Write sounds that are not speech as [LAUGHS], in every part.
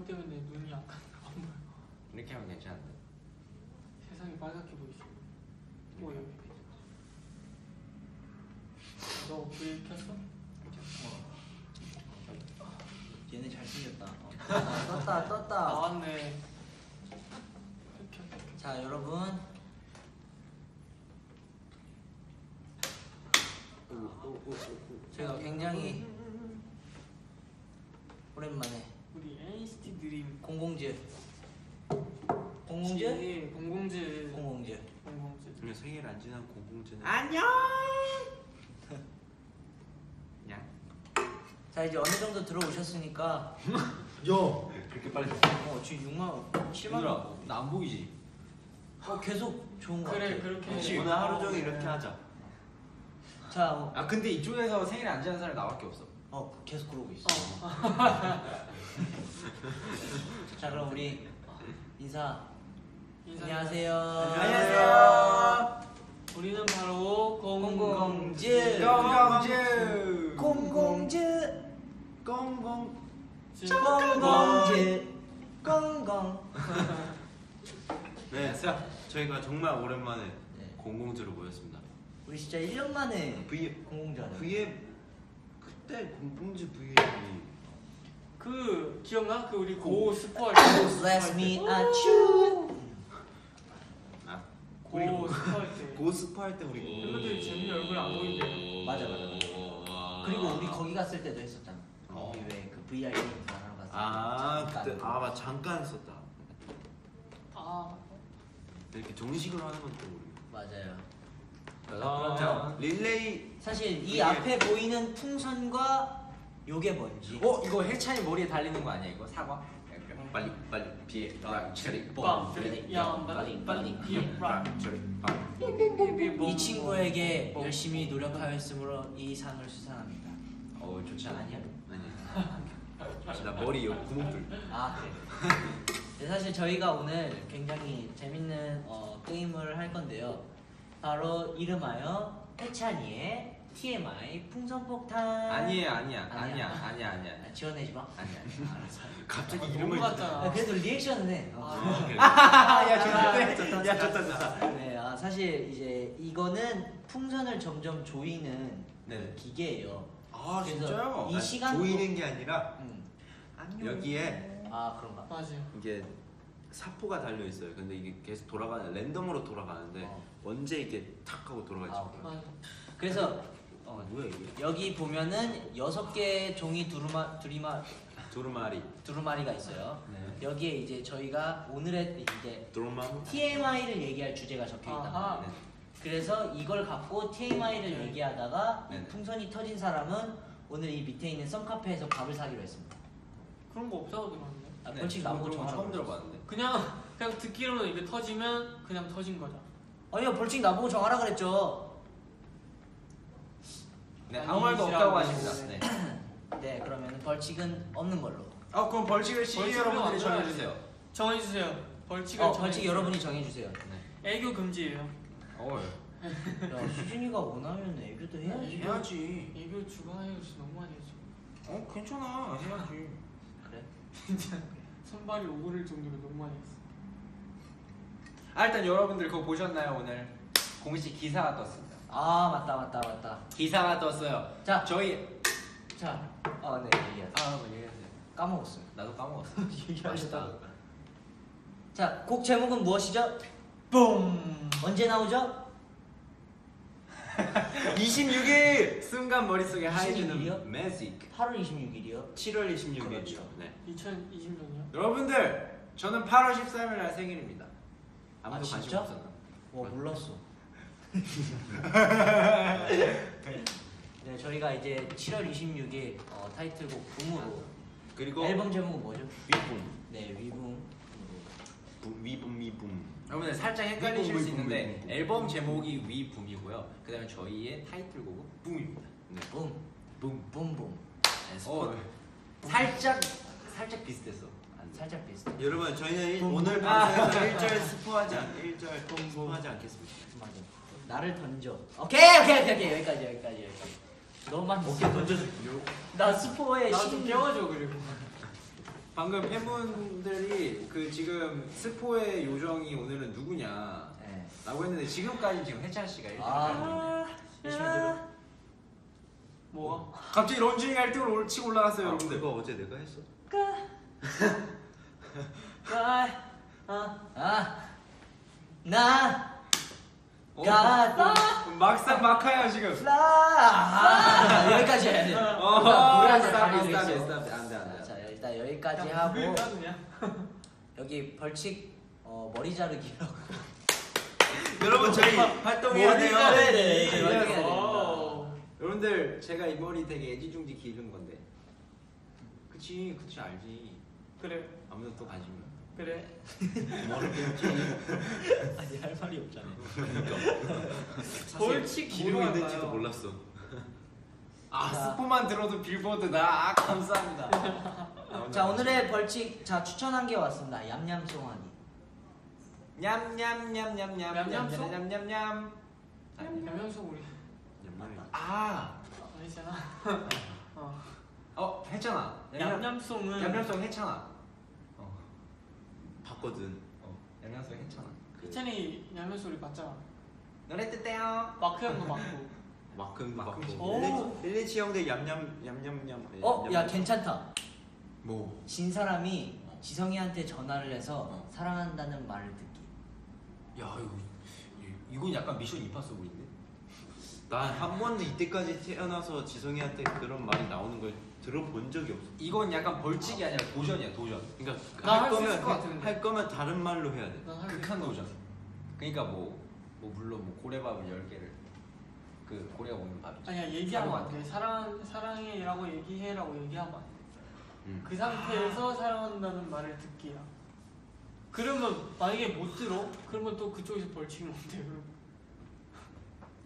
형 때문에 눈이 약간 안 보여. 이렇게 하면 괜찮은데. 세상이 빨갛게 보이시고. 뭐 여기 너 불 켰어? 얘네 잘생겼다. 어. 아, 떴다 떴다. 나왔네. 자 여러분 제가 굉장히 오랜만에 우리 NCT 드림 공공즈 공공즈 예, 공공즈 공공즈 공공즈 그냥 생일 안 지난 공공지는 안녕. 그냥 자 이제 어느 정도 들어오셨으니까 [LAUGHS] 요 그렇게 빨리 어 지금 6만 원, 7만 원. 얘들아 나 안 보이지? 어 계속 좋은 거 그래 같아. 그렇게 해. 오늘 하루 종일 이렇게 하자. 자 어, 아 근데 이쪽에서 생일 안 지난 사람이 나밖에 없어. 어 계속 그러고 있어. 어. [LAUGHS] [LAUGHS] 자 그럼 우리 인사. 안녕하세요. 안녕하세요. 우리는 바로 공공즈. 공공주. 공공즈. 공공. 공공즈. 공공. 네, 자 저희가 정말 오랜만에 네. 공공주로 모였습니다. 우리 진짜 1년 만에 V 공공즈 하네. V앱 그때 공공주 V앱이 그 기억나? 그 우리 고 스포할 때 Bless me at you. 아고 스포할 때 고스프 할 때 우리 멤버들이 재민이 얼굴 안 보이는데 맞아 맞아 맞아. 그리고 우리 거기 갔을 때도 했었잖아. 어. 우리 왜그 VR 게임 하러 갔을 때. 아 잠깐. 그때 아맞 잠깐 썼다. 아 이렇게 정식으로 하는 것도 우리. 맞아요. 아. 자 릴레이. 사실 이 이게- 앞에 보이는 풍선과 요게 뭔지. 어 이거 해찬이 머리에 달리는 거 아니야 이거? 사과? 빨리 빨리. 비에. 락 처리. 빰, 처리, 야, 빨리, 빨리, 비에. 락. 처리. 이 친구에게 열심히 노력하였으므로 이 상을 수상합니다. 어 좋지 않아? 아니야? 아니. [LAUGHS] 나 머리 요 구멍 뚫. 아 그래. 네, 사실 저희가 오늘 굉장히 재밌는 어, 게임을 할 건데요. 바로 이름하여 해찬이의 TMI 풍선폭탄. 아니에요 아니야 아니야. 아니야 아니야 아니야 아, 지원해지 마. 아니야 아니야. [LAUGHS] 알았어. 갑자기 너무 이름을 같잖아. 아, 그래도 리액션은 해. 어. [LAUGHS] 야 좋은데? 좋다 야 좋다 좋다. 네, 아, 사실 이제 이거는 풍선을 점점 조이는 네. 기계예요. 아 그래서 진짜요? 이 시간도- 보이는 게 아니라 음. 여기에 아 그런가. 맞아요 이게 사포가 달려 있어요. 근데 이게 계속 돌아가는 랜덤으로 돌아가는데 어. 언제 이게 탁 하고 돌아갈지 아, 몰라요. 맞아 그래서 어 뭐야 이게? 여기 보면은 여섯 개 종이 두루마 두리마 도르마리. 두루마리가 있어요. 네. 여기에 이제 저희가 오늘의 이제 도르마. TMI를 얘기할 주제가 적혀 있단 아하. 말이에요. 그래서 이걸 갖고 TMI를 네. 얘기하다가 이 네네. 풍선이 터진 사람은 오늘 이 밑에 있는 썬카페에서 밥을 사기로 했습니다. 그런 거 없다고 들었는데 아, 네, 벌칙 나보고 정하라고 처음 그랬어. 들어봤는데. 그냥 그냥 듣기로는 이게 터지면 그냥 터진 거죠 아니요 벌칙 나보고 정하라 그랬죠. 네 아무 말도. 없다고 하십니다. 네. [CLEARS THROAT] 네 그러면 벌칙은 없는 걸로. 아 그럼 벌칙을 벌칙을 여러분들이. 정해주세요. 정해주세요 벌칙을 어, 벌칙 정해주세요. 여러분이 정해주세요. 네. 애교 금지예요 어. 야 수진이가 원하면 애교도 해야지. 해야지. 애교 주관해서 너무 많이 했어 어 괜찮아 해야지. [LAUGHS] 그래? 진짜 손발이 오그릴 정도로 너무 많이 했어 아 일단 여러분들 그거 보셨나요 오늘 공식 기사가 떴습니다. 아 맞다 맞다 맞다. 기사가 떴어요. 자, 저희 자, 어, 네 얘기하세요. 아 한번 얘기하세요. 까먹었어요. 나도 까먹었어. [LAUGHS] [LAUGHS] 맛있다. 자, 곡 제목은 무엇이죠? 뿜. 언제 나오죠? [LAUGHS] 26일 순간 머릿속에 26일 이요? 하얘지는 매직 8월 26일이요. 7월 26일이죠. 그렇죠. 네. 2020년이요? 여러분들 저는 8월 13일 날 생일입니다. 아무도 아, 관심 진짜? 없었나? 와 몰랐어. [LAUGHS] 네, 저희가 이제 7월 26일 어, 타이틀곡 붐으로 그리고 앨범 제목은 뭐죠? 위붐 네, 위붐. 붐, 위붐 위붐 여러분들 살짝 헷갈리실 위붐, 수 위붐, 있는데 위붐. 앨범 제목이 위붐이고요 그 다음에 저희의 타이틀곡은 붐입니다 네. 붐. 붐 붐붐. 네, 스포- 살짝 살짝 비슷했어. 살짝 비슷해. 여러분 저희는 일- 붐, 오늘 붐. 방송에서 1절 스포하지 않 1절 스포하지 않겠습니다 맞아. 나를 던져. 오케이, 오케이, 오케이, 오케이. 여기까지, 여기까지, 여기까지. 너만 어깨 던져줄게요. 나 스포에 나도 신 껴가지고 그리고 방금 팬분들이 그 지금 스포의 요정이 오늘은 누구냐 네. 라고 했는데 지금까지 지금 해찬 씨가 1등 아, 열심히 들어. 뭐가? 갑자기 런쥔이 1등으로 올- 치고 올라갔어요 아, 여러분들 그거 어제 내가 했어. 아, 아, 나, 어? 가다. 막상 막하야 지금 라. 아, 여기까지 해야 돼. 어 노래한테 스탑 다리를 스탑 있어. 스탑 안 돼 안 돼 자, 일단 여기까지 왜 하고? 여기 벌칙 어, 머리 자르기라고. 여러분 저희 활동해야 돼요. 네, 네, 네, 네. 네. 오. 여러분들 제가 이 머리 되게 애지중지 기른 건데 그치 그치 알지 그래 아무도 또 관심 없 그래. 아니 할 말이 없잖아. 벌칙 기르고 뭐로 있는지도 할까요? 몰랐어. 아 자. 스포만 들어도 빌보드 다 아, 감사합니다 아, [LAUGHS] 자 오늘의 벌칙 자 추천한 게 왔습니다. 얌얌 송하니. 냠냠냠냠냠 냠냠송? 냠냠냠 양면서 우리 아, 아니잖아. [LAUGHS] 어. 어 했잖아 얌얌송은 냠냠송 했잖아 어, 봤거든. 어 냠냠송 했잖아 희찬이 양면서 우리 봤잖아. 노래 뜨때요 마크 형도 봤고. [LAUGHS] 마크도 마크 봤고. 오. 일리치 형대 얌얌 얌얌얌. 어, 야 괜찮다. 뭐 진 사람이 지성이한테 전화를 해서 어. 사랑한다는 말을 듣기. 야 이거 이- 이건 약간 미션 임파서블인데 난 한 번도 이때까지 태어나서 지성이한테 그런 말이 나오는 걸 들어본 적이 없어. 이건 약간 벌칙이 아니라 도전이야 도전 그러니까 나할 할수 거면 것 같은데. 할 거면 다른 말로 해야 돼. 극한 도전 그러니까 뭐, 뭐 물론 뭐 고래밥을 10개를 그 고래가 먹는 밥이죠 아니야 얘기하면 안. 돼. 사랑 사랑해라고 얘기해라고 얘기하면 안 돼. 응. 그 상태에서 사랑한다는 말을 듣기야. 그러면 만약에 못 들어? 그러면 또 그쪽에서 벌칙이 못돼 그럼.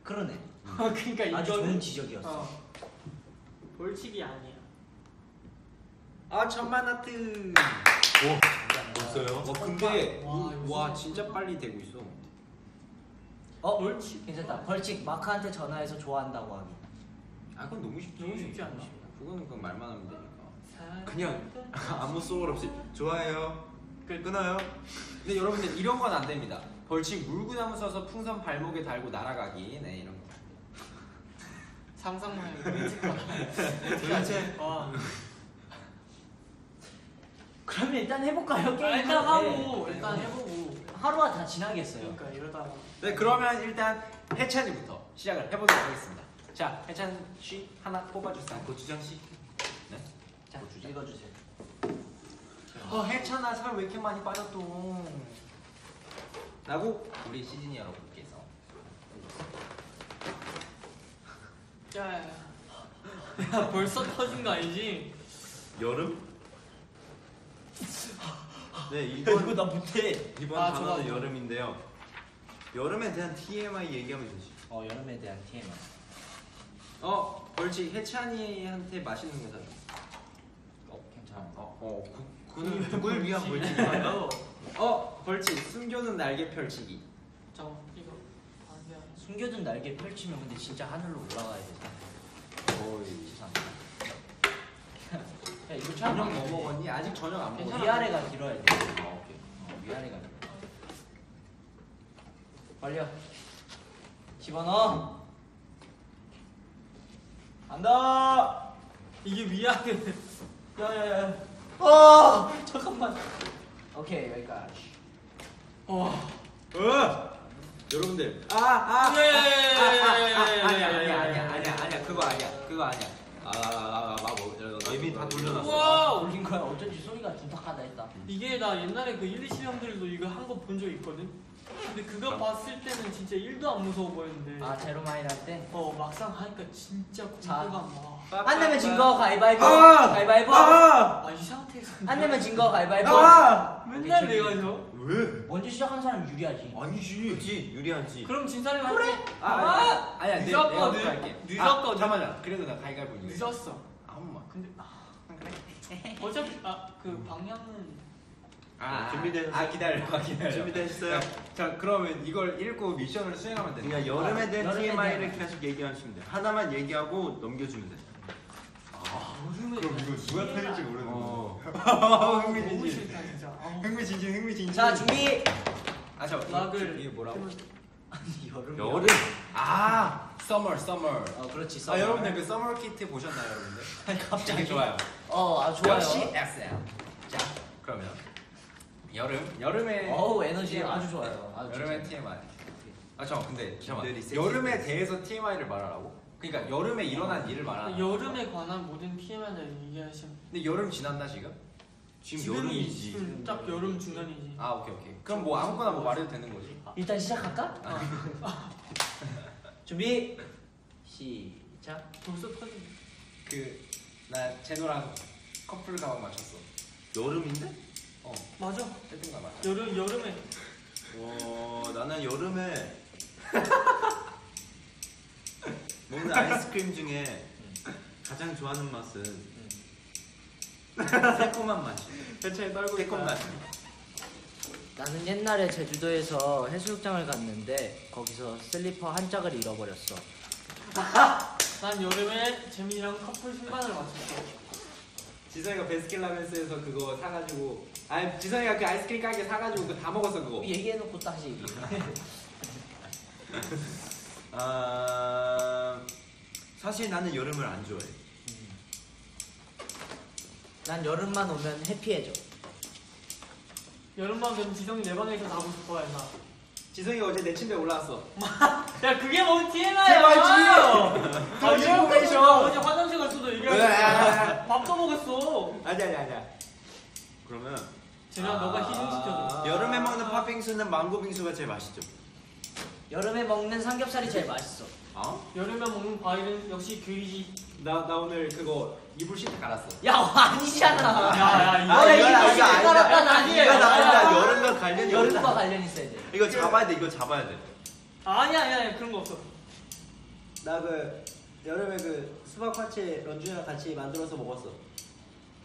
그러네. 그러니까 아주 이거는 좋은 지적이었어. 어. 벌칙이 아니야. 아 천만 하트 없어요? 어 근데 와, 와, 진짜 빨리 되고 있어 어 벌칙. 괜찮다. 벌칙 마크한테 전화해서 좋아한다고 하기. 아 그건 너무 쉽지 너무 쉽지 않나? 그거는 그냥 말만 하면 되니까 그냥 [LAUGHS] 아무 소울 없이 좋아해요. 끝. 끊어요. 근데 여러분들 이런 건 안 됩니다 벌칙 물구나무 써서 풍선 발목에 달고 날아가기 네 이런 거 상상만 해도 끔찍하다. 도대체 와. 그러면 일단 해볼까요? 게임 아, 일단 하고 네. 일단 해보고. 하루가 다 지나겠어요. 그러니까 이러다가 네 그러면 일단 해찬이부터 시작을 해보도록 하겠습니다 자 해찬 씨 하나 뽑아주세요 고추장 씨. 네? 자 고추장. 읽어주세요. 어 해찬아 살 왜 이렇게 많이 빠졌또 라고 우리 시즌이 여러분께서 야, 야, 야 벌써 터진 거 아니지? 여름? 네 [LAUGHS] 이거 이번 나 못해. 이번 아, 단어는 좋아. 여름인데요. 여름에 대한 TMI 얘기하면 되지. 어 여름에 대한 TMI. 어 벌칙 해찬이한테 맛있는 거 사줘 어 괜찮아. 어, 어 그, 그는 그는 누굴 위한 [LAUGHS] 벌칙인가요? 어 벌칙 숨겨둔 날개 펼치기 잠깐 이거 아니야. 숨겨둔 날개 펼치면 근데 진짜 하늘로 올라가야 돼. 어이 죄송합니다. [LAUGHS] 야 이거 저녁 참뭐 먹었니? 아직 저녁 안 먹었니? 위아래가 길어야 돼. 아 오케이 어, 위아래가 길어. 벌려. 집어넣어. 간다. 이게 위아래. 야야야. 어 잠깐만. 오케이 여기까지. 와. 어! 여러분들 아 아 예. 아니야 아니야 아니야 아니야 아니야 그거 아니야 그거 아니야 아아아아뭐 이미 다 돌려놨어. 와. 올린 거야. 어쩐지 소리가 둔탁하다 했다. 이게 나 옛날에 그 1, 2, 7 형들도 이거 한 거 본 적 있거든. 근데 그거 봤을 때는 진짜 1도 안 무서워 보였는데. 아 제로 마일 할 때. 어 막상 하니까 진짜 자. 공포감 와. 안 내면 진 거 가위바위보. 아! 가위바위보. 아! 아이 상태에서. 안 내면 진 거 가위바위보. 아! 맨날 오케이, 내가. 져. 왜? 먼저 시작한 사람 유리하지. 아니지. 그렇지 유리하지. 그럼 진 사람이 그래? 아, 아, 아니야 내- 내가 늦었거든. 먼저 할게. 늦었거든. 아, 잠깐만 그래도 나 가위가위보 이겨. 늦었어. 아무만 근데 아, 어차피 아그 방향은 아 준비되셨어요? 아 기다려 기다려 준비되셨어요? 자 그러면 이걸 읽고 미션을 수행하면 돼 그러니까 여름에 대한 여름에 TMI를 대한- 계속 얘기하시면 돼. 하나만 얘기하고 넘겨주면 돼. 여름에 그럼 이거 누가. 틀릴지 모르는 어. 거 [LAUGHS] 너무 흥미진진. 싫다 진짜. 아우. 흥미진진 흥미진진. 자 준비. 아 잠깐. 락을 이게 뭐라고? 아니 여름. 여름 아 summer summer. 어 그렇지. 아. 여러분들 그 summer 키트 보셨나요 여러분들? 갑자기 되게 좋아요. 어, 아 좋아요. 역시 XL. 자 그러면 여름 여름에 어우 에너지 TMI. 아주 좋아요. 아주 여름의 좋아요. TMI. 아 잠깐 근데 잠깐 김대리 섹시 여름에 드레스. 대해서 TMI를 말하라고? 그러니까 여름에 일어난 일을 말하는. 여름에 관한 모든 TMI를 얘기하시면 근데 여름 지났나 지금? 지금 여름이지 지금 딱 여름 중간이지. 아 오케이 오케이. 그럼 뭐 아무거나 뭐 말해도 되는 거지? 일단 시작할까? [LAUGHS] 준비. 시작. 벌써 터지네. 그나 제노랑 커플 가방 맞췄어. 여름인데? 어 맞아. 세팅가 맞아. 여름 여름에 와 나는 여름에 [LAUGHS] 먹는 아이스크림 중에 가장 좋아하는 맛은 새콤한 맛이 대체 떨고 새콤 맛 나는 옛날에 제주도에서 해수욕장을 갔는데 거기서 슬리퍼 한 짝을 잃어버렸어. [LAUGHS] 난 여름에 재민이랑 커플 신발을 맞췄어. 지성이가 베스킨라빈스에서 그거 사가지고 아니 지성이가 그 아이스크림 가게 사가지고 그다 먹었어 그거. 얘기해놓고 다시 얘기해. [LAUGHS] 아 사실 나는 여름을 안 좋아해 난 여름만 오면 해피해져. 여름만 되면 지성이 내 방에서 자고 싶어 해 나. 지성이가 어제 내 침대에 올라왔어. 야 그게 뭔 TMI야? TMI 지. 아 이런 거 인포메이션. 어제 화장실 갔어도 얘기하지. 밥도 먹었어. 아니 아니 아니야. 그러면 제가 너가 희생시켜줘. 여름에 먹는 팥빙수는 망고 빙수가 제일 맛있죠 여름에 먹는 삼겹살이 제일 맛있어. 어? 여름에 먹는 과일은 역시 귤이지. 나 나 오늘 그거 이불 시트 갈았어. 야 아니잖아. 야야 아, 이거 이거 이거 이거 아니다. 아니에요. 이거 나 아, 아니다 여름과 관련이 여름과 없다 관련 있어야 돼. 이거 잡아야 돼 이거 잡아야 돼 아니야 아니야 그런 거 없어. 나 그 여름에 그 수박 파채 런쥔이랑 같이 만들어서 먹었어.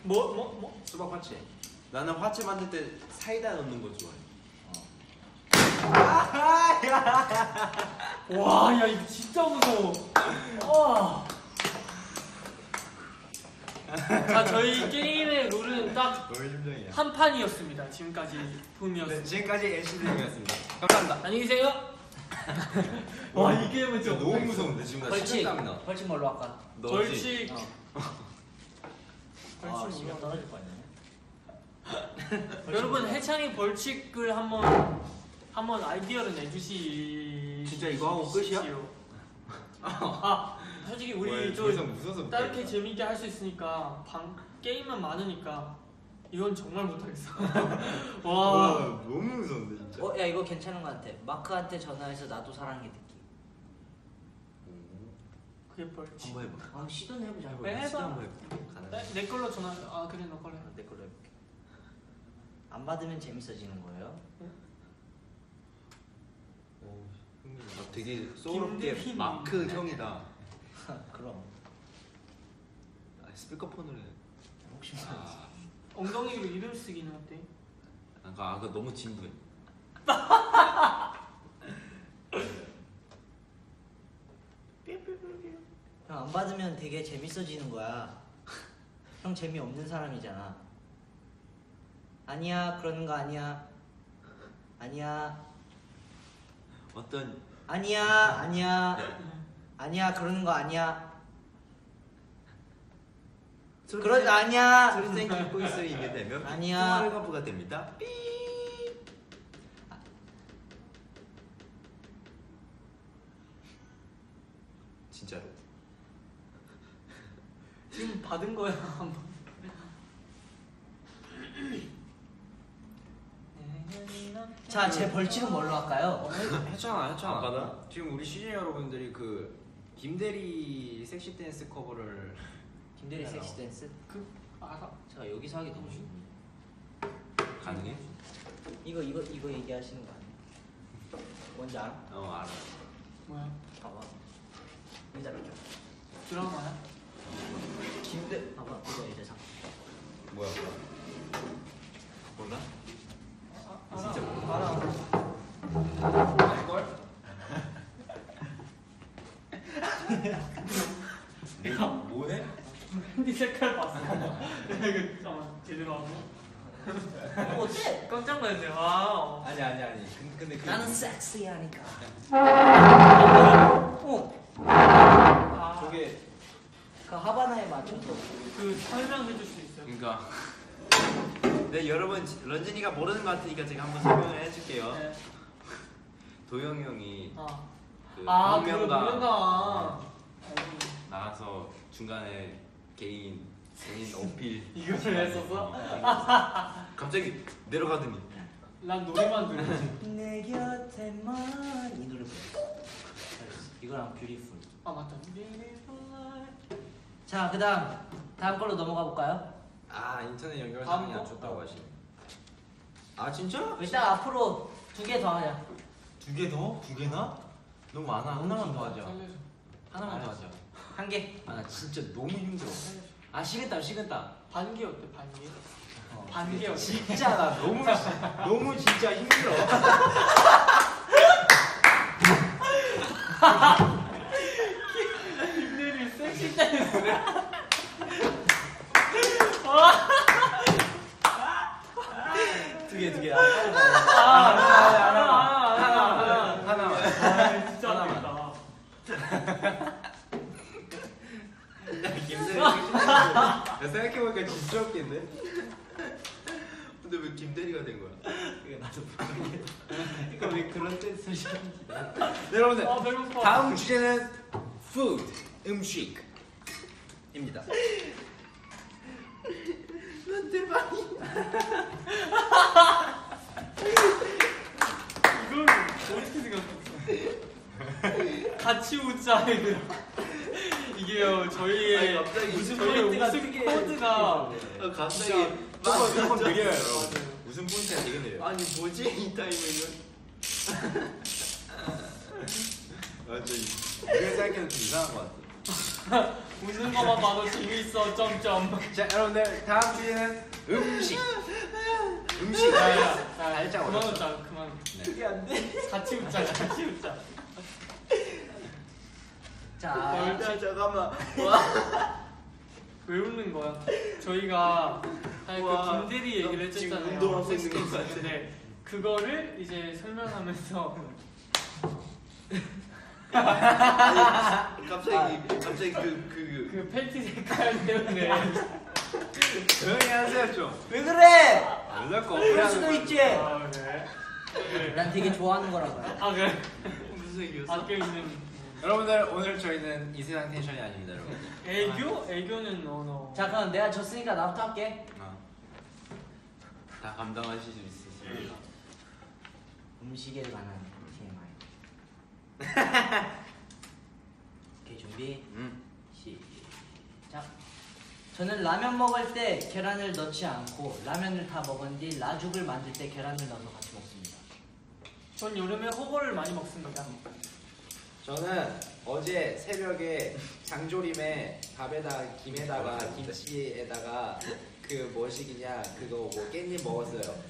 뭐 뭐 뭐? 수박 파채. 나는 화채 만들 때 사이다 넣는 거 좋아해 [LAUGHS] 와, 야 이거 진짜 무서워. 와. 자, 저희 게임의 룰은 딱한 너의 심정이야 판이었습니다. 지금까지 네, 붐이었습니다. 지금까지 NC들이었습니다. 감사합니다. 안녕히 계세요. [LAUGHS] 와, 이 게임은 진짜 너무 무서운데 지금 나 벌칙. 식은땀이 나 벌칙 뭘로 할까? 너지? 벌칙. 어. [LAUGHS] 아, 벌칙 씨발 뭐야? 떨어질 뻔했네. [LAUGHS] 여러분 해찬이 벌칙을 한번 한번 아이디어를 내주시. 진짜 이거 하고 끝이야? 아, 솔직히 우리 무서워서 하겠다. 재밌게 할 수 있으니까 방 게임만 많으니까 이건 정말 못하겠어. [LAUGHS] 와 와. 너무 무서운데 진짜 어, 야 이거 괜찮은 것 같아. 마크한테 전화해서 나도 사랑해 듣기. 그게 벌칙. 한번 해봐 아 시도는 해보자. 네, 해봐. 시도 한번 해봐 가능 내, 내 걸로 전화. 아 그래 너 걸로. 해. 내 걸로. 안 받으면 재밌어지는 거예요. 아, 되게 김대휘님. 마크 형이다 그럼 아, 스피커폰으로 해 혹시 모르 아, 엉덩이로 이름 쓰기는 어때? 아까 아까 너무 진부해 형안 받으면 되게 재밌어지는 거야. 형 재미 없는 사람이잖아. 아니야 그러는 거 아니야. 아니야 어떤 아니야 아니야 아니야 그러는 거 아니야. 그런 아니야. 소리생 듣고 있어 이게 되면 아니야. 통화를 거부가 됩니다 삐 진짜로 지금 받은 거야 한번. [LAUGHS] 자 제 벌칙은 뭘로 할까요? 했잖아 했잖아. 안 받아? 지금 우리 시즈니 여러분들이 그 김대리 섹시 댄스 커버를 김대리 섹시 댄스. 그 알아. 제가 여기서 하기 너무 쉽네. 가능해? 이거 이거 이거 얘기하시는 거 아니야? 뭔지 알아? 어 알아 뭐야? 봐봐. 의자 펴. 드라마야? 김대 봐봐 이거 의자 뭐야 몰라? 아, 진짜 알아. 알아. 알걸? [LAUGHS] 내가 뭐해? 네 색깔 봤어. [LAUGHS] 이거 잠깐 제대로 하고. 어때? 깜짝 놀랐네. 와. 아니 아니 아니. 근- 근데 그 나는 섹시하니까. 어, 아, 저게 그 하바나에 맞춰서. 그 설명해 줄 수 있어요? 그러니까 네 여러분 런쥔이가 모르는 것 같으니까 제가 한번 설명을 해줄게요. 네. 도영 형이 아, 그 아, 그 공명가 공명가. 나가서 중간에 개인 개인 어필 [LAUGHS] 이거를 했었어? [LAUGHS] 갑자기 내려가더니 난 노래만 들었지. [LAUGHS] 내 곁에만 이 노래. 이거랑 뷰티풀. 아 맞다. 자, 그다음 다음 걸로 넘어가 볼까요? 아 인터넷 연결 상이 안 거? 좋다고 하시네. 아 진짜? 일단 앞으로 두 개 더 하자. 두 개 더? 두 개나? 너무 많아 하나만 더 하자. 하나만 더 하자 한 개. 아 나 진짜 너무 힘들어. 아 식은땀 식은땀. 반개 어때? 반개? 어. 반개 어때? 진짜 나 너무 너무 진짜 힘들어. 김대리 섹시 댄스. 두 개 두 개. 아, 하나, 하나, 하나, 하나. 하나만. 아, 진짜 하나만. 재밌다. 김대리 야 생각해보니까 진짜 웃긴데. 근데 왜 김대리가 된 거야? 이거 나도 모르겠다. 그러니까 왜 그런 댄스를 시키는지. 네, 여러분들 아, 배고파. 다음 주제는 food 음식입니다. 이걸 어떻게 생각했어? [LAUGHS] 같이 웃자 얘들아. 이게요 저희의 아니, 갑자기 포인트가 웃음 특히 코드가 코드가 아, 갑자기 조금 조금 느려요. 맞아요. 웃음 포인트가 되게 느려. 아니 뭐지 이 타이밍은? [LAUGHS] 아 진짜 우리가 생각해도 좀 이상한 것 같아. [LAUGHS] 웃는 것만 봐도 재밌어 점점. 자 여러분들 다음 주제는 음식. 음식. 야야 살짝 그만 어렵죠. 웃자 그만. 그게 안 돼. 같이 웃자 같이 웃자. 자, 야 잠깐만 왜 웃는 거야? 저희가 아니, 그 와, 김대리 얘기를 지금 했었잖아요. 운동하고 있는 것 같아. 근데 그거를 이제 설명하면서 갑자기 갑자기 그 그 그 팬티 색깔 때문에 조용히 하세요 좀. 왜 그래? 왜 자꾸 그럴 수도 있지. 아 그래? 그래. 난 되게 좋아하는 거라고. 아 그래? 얘기였어? 아껴 있는 여러분들 오늘 저희는 이 세상 텐션이 아닙니다 여러분. 애교? 애교는 너너 자, 그럼 내가 졌으니까 나부터 할게. 어. 다 감당하실 수 있으십니다. 음식에 관한 TMI. [LAUGHS] 오케이 준비 음. 시작. 저는 라면 먹을 때 계란을 넣지 않고 라면을 다 먹은 뒤 라죽을 만들 때 계란을 넣어서 같이. 전 여름에 호거를 많이 먹습니다 저는 어제 새벽에 장조림에 밥에다가 김에다가 김치에다가 그 뭐시기냐 그거 뭐 깻잎 먹었어요.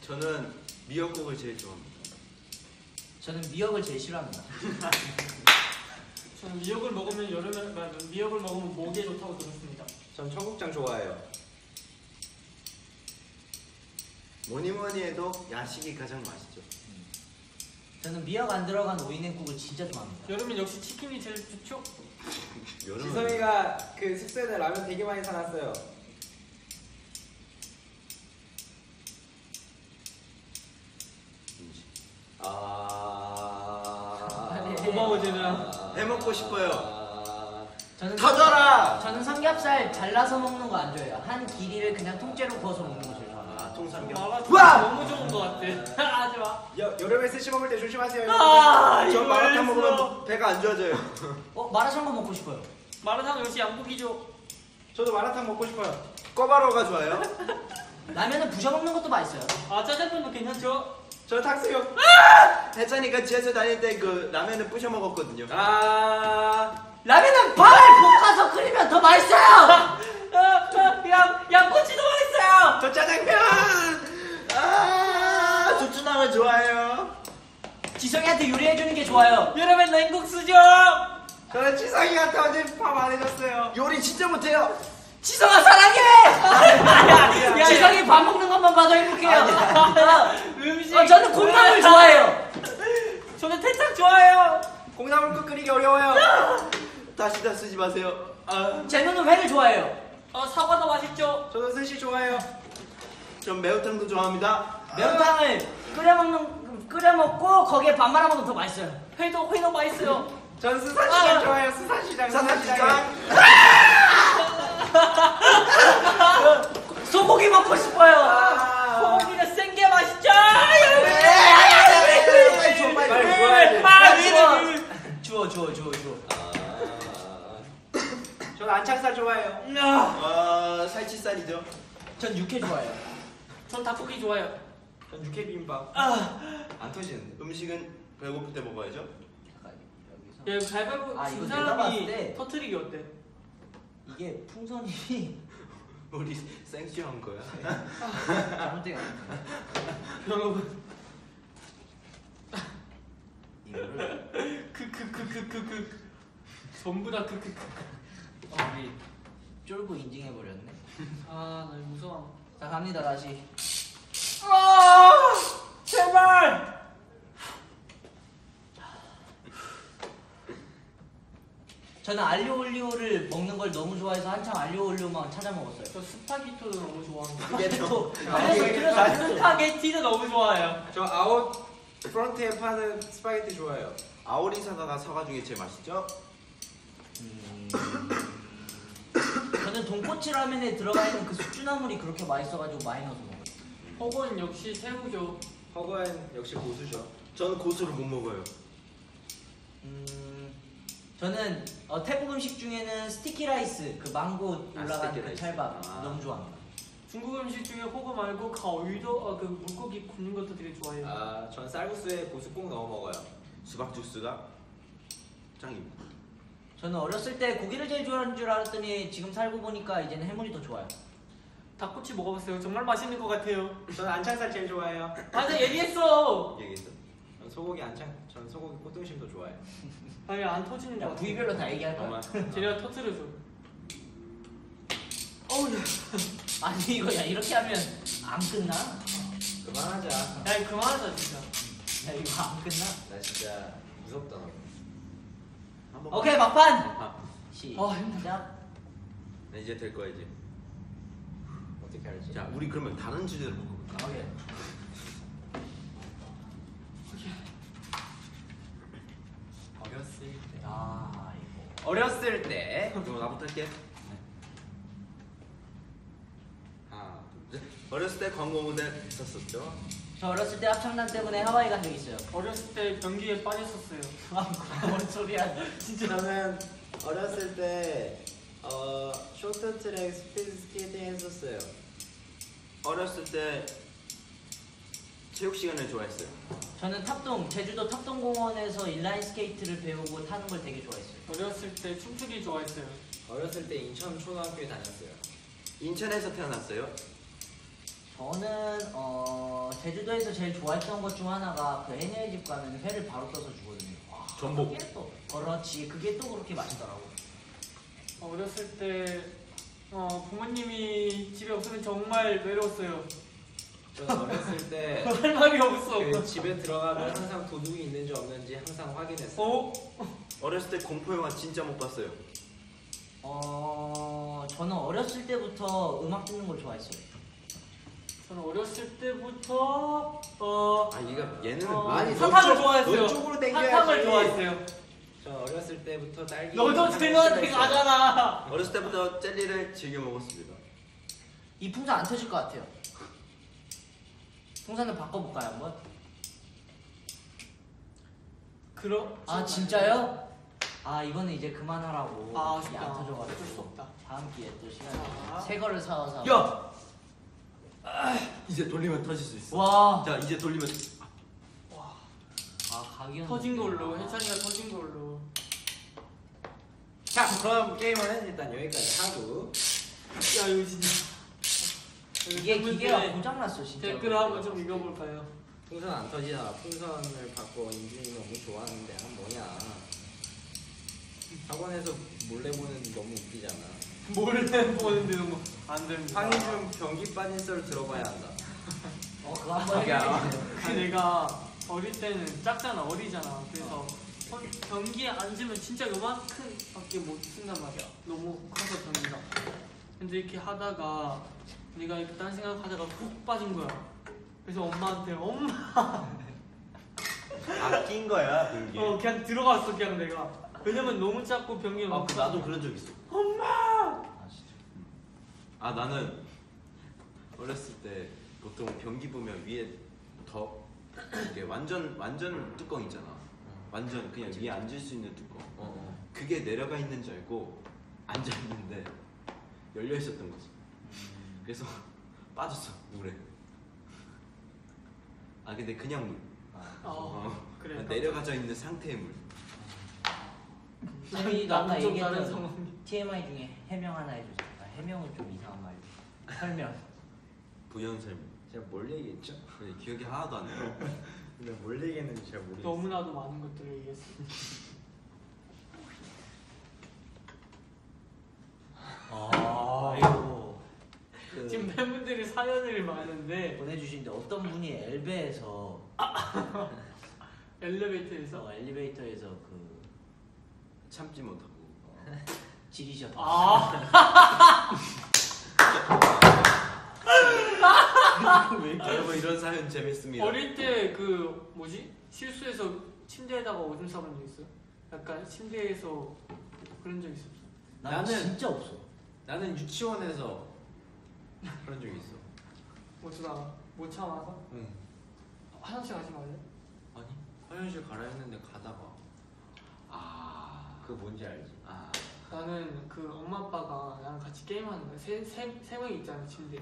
저는 미역국을 제일 좋아합니다. 저는 미역을 제일 싫어합니다. 저는 미역을 먹으면 여름에 아, 미역을 먹으면 목에 좋다고 들었습니다 전 청국장 좋아해요. 뭐니 뭐니 해도 야식이 가장 맛있죠. 저는 미역 안 들어간 오이냉국을 진짜 좋아합니다. 여름엔 역시 치킨이 제일 좋죠? 여름은 지성이가 그 숙소에는 라면 되게 많이 사놨어요. 아 고마워, 쟤들아. 해먹고 싶어요. 아, 저는 터져라! 저는 삼겹살 잘라서 먹는 거 안 좋아해요. 한 길이를 그냥 통째로 구워서 먹는 거 제일 좋아합니 다. 아 통삼겹. 마라 우와! 너무 좋은 거 같아 [LAUGHS] 하지 마 여, 여름에 스시 먹을 때 조심하세요. 아, 저 이거 마라탕 했어. 먹으면 배가 안 좋아져요. 어 마라샹궈 먹고 싶어요. 마라탕 역시 양고기죠 저도 마라탕 먹고 싶어요. 꼬바로우가 좋아요. [LAUGHS] 라면은 부셔 먹는 것도 맛있어요. 아 짜장면도 괜찮죠? 저 탁수육. 해찬이가 지하철 다닐 때 그 라면을 부셔 먹었거든요. 아 라면은 밥을 볶아서 끓이면 더 맛있어요. [LAUGHS] 아, 양 양꼬치도 맛있어요 저 짜장면. 아, 조준하면 좋아해요. 지성이한테 요리해 주는 게 좋아요. 여름엔 냉국수죠 저는 지성이한테 어제 밥 안 해줬어요. 요리 진짜 못해요. 지성아 사랑해! 지성이 밥 먹는 것만 봐도 행복해요. 음식. 어, 저는 콩나물 좋아해요. 저는 태탕 좋아해요. 콩나물 국 끓이기 어려워요. 다시 다 쓰지 마세요. 아, 제노는 회를 좋아해요. 어 사과도 맛있죠. 저는 스시 좋아해요. 전 매운탕도 좋아합니다. 매운탕을 끓여 먹는 끓여 먹고 거기에 밥 말아 먹으면 더 맛있어요. 회도 회도 맛있어요. 전 수산시장 좋아해요. 수산시장. 사사시장. [LAUGHS] 소고기 먹고 싶어요. 아. 소고기는 생게 맛있죠. 빨리 줘, 빨리 줘. 빨리 주워 주워 주워 주워. 전 안창살 좋아해요. 아, 살치살이죠. 전 육회 좋아해요. 전 닭고기 좋아해요. 전 육회 비빔밥. 안 터지는데. 음식은 배고플 때 먹어야죠. 여기서 야 갈바보 아, 이거 진 내가 봤을 사람이 때- 터트리기 어때? 이게 풍선이 [LAUGHS] 우리 생쇼한 거야. 잘못된 게 아니에요. [LAUGHS] 여러분 이거를 [LAUGHS] 그그그 전부 다그그 그. 어, 우리 쫄고 인증해 버렸네. 아나 무서워. 자 갑니다 다시. 아 제발. 저는 알리오 올리오를 먹는 걸 너무 좋아해서 한참 알리오 올리오만 찾아 먹었어요. 저 스파게티도 너무 좋아합니다. 스파게토. 아, 그래서 이게 그래서 다- 스파게티도 너무 좋아해요. 저 아웃 프런트에 파는 스파게티 좋아해요. 아오리 사과가 사과 중에 제일 맛있죠? 음, 저는 돈코츠 라면에 들어가 있는 그 숙주나물이 그렇게 맛있어가지고 많이 넣어서 먹어요. 훠궈엔 역시 새우죠. 훠궈엔 역시 고수죠. 저는 고수를 못 먹어요. 음, 저는 어, 태국 음식 중에는 sticky rice, 그 망고 아, 올라간 sticky 그 rice. 찰밥 아. 너무 좋아합니다. 중국 음식 중에 훠궈 말고 烤鱼도 어, 그 물고기 굽는 것도 되게 좋아해요. 아, 전 쌀국수에 고수 꼭 넣어 먹어요. 수박 주스가 짱입니다. 저는 어렸을 때 고기를 제일 좋아하는 줄 알았더니 지금 살고 보니까 이제는 해물이 더 좋아요. 닭꼬치 먹어봤어요. 정말 맛있는 것 같아요. 전 안창살 제일 좋아해요. 맞아 얘기했어. 얘기했어? 전 소고기 안창, 전 소고기 꽃등심도 좋아해요. 아니 안 터지는 거 야, 같아. 부위별로 다 얘기할 거야. 정말. 제가 터트려줘. 어우, 야. 아니 이거 야 이렇게 하면 안 끝나? 그만하자. 야 그만하자 진짜. 야 이거 안 끝나? 나 진짜 무섭다. 너. 한번 오케이 막판. 아, 시작. 네, 이제 될 거야 이제. 알지? 자, 우리 그러면 다른 주제로 바꿔볼까? 오케이. 어렸을 때. 아 이거. 어렸을 때. 그럼 나부터 할게. 하나, 둘, 셋. 어렸을 때 광고 모델 했었었죠. 저 어렸을 때 합창단 때문에 하와이 간 적 있어요. 어렸을 때 변기에 빠졌었어요. 뭔 소리야? 진짜 저는 어렸을 때 어, 쇼트트랙 스피드 스케이팅 했었어요. 어렸을 때 체육 시간을 좋아했어요. 저는 탑동 제주도 탑동공원에서 인라인 스케이트를 배우고 타는 걸 되게 좋아했어요. 어렸을 때 춤추기 좋아했어요. 어렸을 때 인천 초등학교에 다녔어요. 인천에서 태어났어요. 저는 어 제주도에서 제일 좋아했던 것 중 하나가 그 해녀의 집 가면 회를 바로 떠서 주거든요. 와, 전복. 그게 또 그렇지 그게 또 그렇게 맛있더라고. 어렸을 때 어, 부모님이 집에 없으면 정말 외로웠어요. 저는 어렸을 때 [LAUGHS] 할 말이 없어. 그 집에 들어가면 항상 도둑이 있는지 없는지 항상 확인했어요. 어? 어렸을 때 공포 영화 진짜 못 봤어요. 어 저는 어렸을 때부터 음악 듣는 걸 좋아했어요. 저는 어렸을 때부터 어 아, 얘가 얘는 어, 아니, 사탕을 좋아했어요. 너 쪽으로 땡겨야지. 사탕을 좋아했어요. 전 어렸을 때부터 딸기. 너도 싫어했어요. 가잖아. 어렸을 때부터 젤리를 즐겨 먹었습니다. 이 풍선 안 터질 것 같아요. 풍선을 바꿔볼까요 한번? 그럼 아 진짜요? 아 이거는 이제 그만하라고. 아 이게 아쉽다. 안 어쩔 수 터져가지고 없다. 다음 기회에 또 시간 자. 새 거를 사와서. 야! 이제 돌리면 터질 수 있어. 와. 자, 이제 돌리면 아 각이었는데. 터진 걸로 해찬이가 터진 걸로. 자, 그럼 게임은 일단 여기까지 하고 야 이거 진짜. 이게 기계가 때 고장났어 진짜. 댓글 한번 좀 읽어볼까요? 풍선 안 터지잖아. 풍선을 받고 인준이 너무 좋아하는데 아 뭐냐. 학원에서 몰래 보는 너무 웃기잖아. 몰래 보는데도 뭐안 됩니다. 황희중 변기 빠진 썰 들어봐야 한다. 어 그거 한번 야. 해주세요. 그 내가 어릴 때는 작잖아 어리잖아 그래서 번- 변기에 앉으면 진짜 요만큼 밖에 못 쓴단 말이야 너무 커서 변기가 근데 이렇게 하다가 내가 이렇게 딴 생각하다가 훅 빠진 거야 그래서 엄마한테 엄마 [LAUGHS] 아낀 거야 그게. 어 그냥 들어갔어 그냥 내가 왜냐면 너무 작고 변기가 아, 그. 나도 그런 적 있어. 아 진짜. 아 나는 어렸을 때 보통 변기 보면 위에 더 이게 완전 완전 뚜껑 있잖아. 완전 그냥 위에 앉을 수 있는 뚜껑. 어, 그게 내려가 있는 줄 알고 앉아 있는데 열려 있었던 거지. 그래서 [LAUGHS] 빠졌어 물에. 아 근데 그냥 물. 어, 어, 그래 그냥 내려가져 있는 상태의 물. 아까 나는 좀 다른 얘기했던 TMI 중에 해명 하나 해주세요. 아, 해명은 좀 이상한 말. 설명. 부연 설명. 제가 뭘 얘기했죠? 근데 기억이 하나도 안 나. [LAUGHS] 근데 뭘 얘기했는지 잘 모르겠어요. 너무나도 많은 것들을 얘기했어 아이고. 그 지금 팬분들이 사연을 많은데 보내주신데 어떤 분이 엘베에서 [LAUGHS] 엘리베이터에서 어, 엘리베이터에서 그 참지 못하고. [LAUGHS] 지리셨다. 아 [LAUGHS] 여러분 이런 사연 재밌습니다. 어릴 때 그 뭐지 실수해서 침대에다가 오줌 싸본 적 있어요? 약간 침대에서 그런 적 있었어. 나는 나는- 진짜 없어. 나는 유치원에서 그런 적이 있어. 어쩌다가 못 참아서 응. 화장실 가지 말래? 아니 화장실 가라 했는데 가다가 아. 그 뭔지 알지? 아. 나는 그 엄마 아빠가 나랑 같이 게임하는 거야. 세세 명이 있잖아 침대.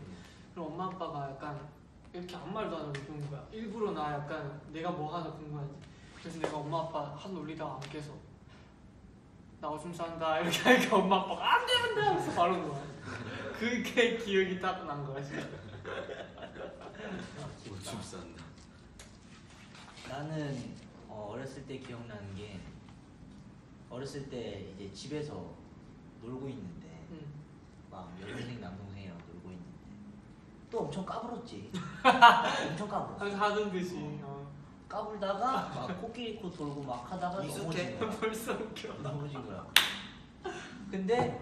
그럼 엄마 아빠가 약간 이렇게 아무 말도 안 하고 누운 거야. 일부러 나 약간 내가 뭐 하나 궁금한지. 그래서 내가 엄마 아빠 하도 놀리다가 안 깨서 나 오줌 싼다 이렇게 [LAUGHS] 하니까 엄마 아빠가 안 된다 하면서 바로 놓아. 그게 기억이 딱 난 거야 진짜. 오줌 싼다. 나는 어, 어렸을 때 기억나는 게 어렸을 때 이제 집에서 놀고 있는데 응. 막 여동생 있는데 또 엄청 까불었지. [LAUGHS] 엄청 까불었어. 항상 하던 듯이. 어. 까불다가 막 코끼리 코 돌고 막 하다가 익숙해. 넘어진 거야. [LAUGHS] 벌써 웃겨. 넘어진 거야. 근데